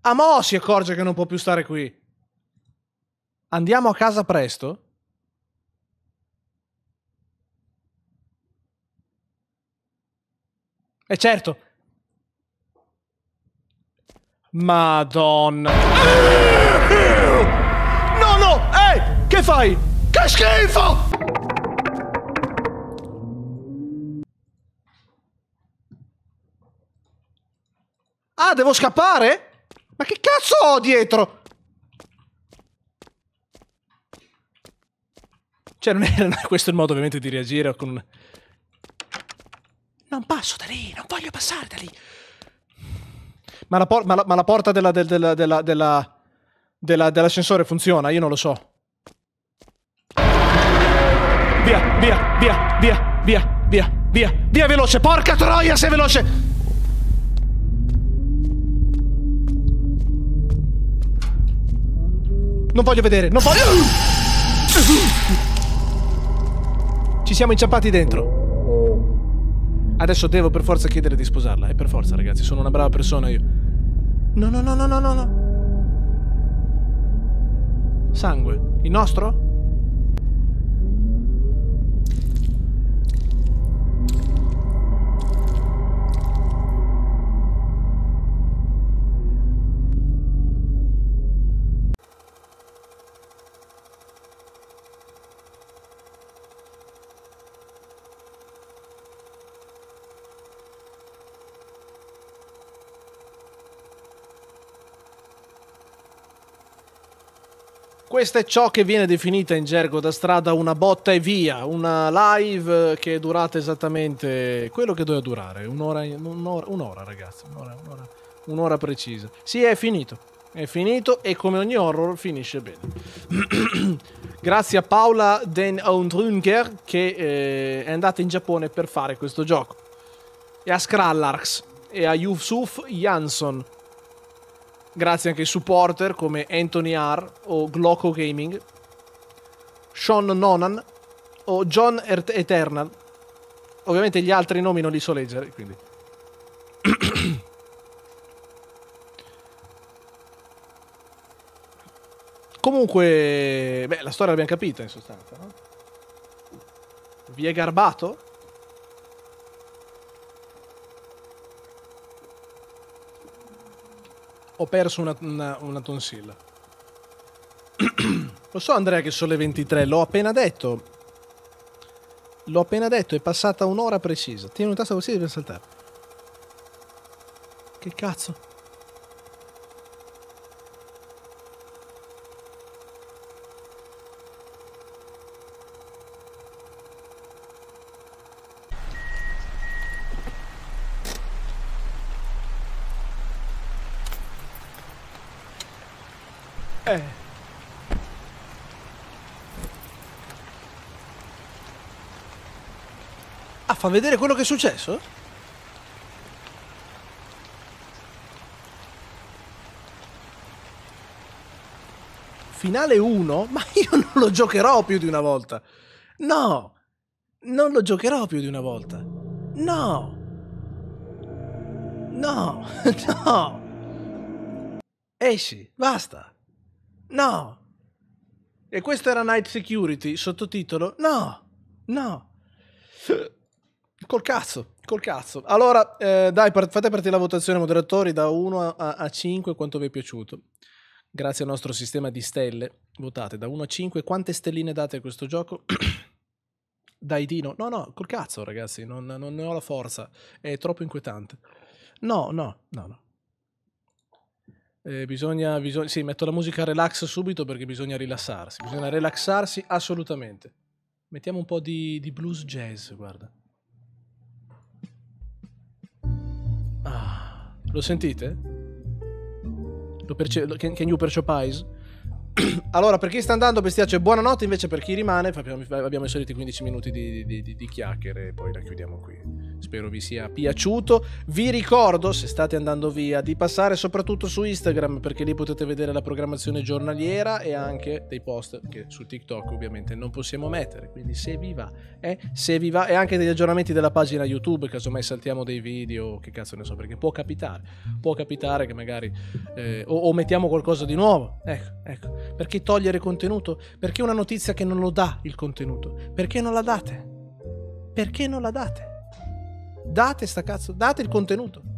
Speaker 1: Ah, mo si accorge che non può più stare qui. Andiamo a casa presto? E certo. Madonna. No, no! Ehi! Che fai? Che schifo! Ah, devo scappare? Ma che cazzo ho dietro? Cioè, non è, questo il modo ovviamente di reagire con non passo da lì, non voglio passare da lì. Ma la, por- ma la, ma la porta della, del, della, della, della, della, dell'ascensore funziona, io non lo so. Via, via, via, via, via, via, via, via veloce, porca troia, sei veloce! Non voglio vedere, non voglio... Ci siamo inciampati dentro. Adesso devo per forza chiedere di sposarla. E per forza, ragazzi, sono una brava persona io. No, no, no, no, no, no, no. Sangue. Il nostro? Questo è ciò che viene definita in gergo da strada una botta e via, una live che è durata esattamente quello che doveva durare, un'ora, un'ora, un'ora ragazzi, un'ora, un'ora, un'ora precisa. Sì, è finito, è finito e come ogni horror finisce bene. [clears throat] Grazie a Paula Den Oundrunger che eh, è andata in Giappone per fare questo gioco. E a Skrallarx e a Yusuf Jansson Grazie anche ai supporter come Anthony R o Gloco Gaming, Sean Nonan o John Eternal. Ovviamente gli altri nomi non li so leggere, quindi. [coughs] Comunque, beh, la storia l'abbiamo capita in sostanza, no? Vi è garbato? Ho perso una, una, una tonsilla. Lo so Andrea che sono le 23, l'ho appena detto. L'ho appena detto, è passata un'ora precisa. Tieni un tasto così devi saltare. Che cazzo? Fa vedere quello che è successo? Finale 1? Ma io non lo giocherò più di una volta. No! Non lo giocherò più di una volta. No! No! [laughs] No! Esci, basta. No. E questo era Night Security, sottotitolo? No. No. Col cazzo, col cazzo. Allora, eh, dai, fate partire la votazione, moderatori, da 1 a, a 5, quanto vi è piaciuto. Grazie al nostro sistema di stelle, votate da 1 a 5. Quante stelline date a questo gioco? [coughs] Dai Dino. No, no, col cazzo, ragazzi, non, non ne ho la forza. È troppo inquietante. No, no, no, no. Eh, bisogna, bisogna, sì, metto la musica relax subito perché bisogna rilassarsi. Bisogna relaxarsi assolutamente. Mettiamo un po' di, di blues jazz, guarda. Lo sentite? Lo perce- can, can you percepize? [clears throat] allora, per chi sta andando, bestiaccio, buonanotte. Invece, per chi rimane, abbiamo i soliti 15 minuti di, di, di, di chiacchiere e poi la chiudiamo qui. Spero vi sia piaciuto. Vi ricordo, se state andando via, di passare soprattutto su Instagram perché lì potete vedere la programmazione giornaliera e anche dei post che su TikTok ovviamente non possiamo mettere. Quindi se vi va, eh, se vi va, e anche degli aggiornamenti della pagina YouTube, casomai saltiamo dei video, che cazzo ne so, perché può capitare. Può capitare che magari eh, o, o mettiamo qualcosa di nuovo. Ecco, ecco. Perché togliere contenuto? Perché una notizia che non lo dà il contenuto? Perché non la date? Perché non la date? Date sta cazzo, date il contenuto.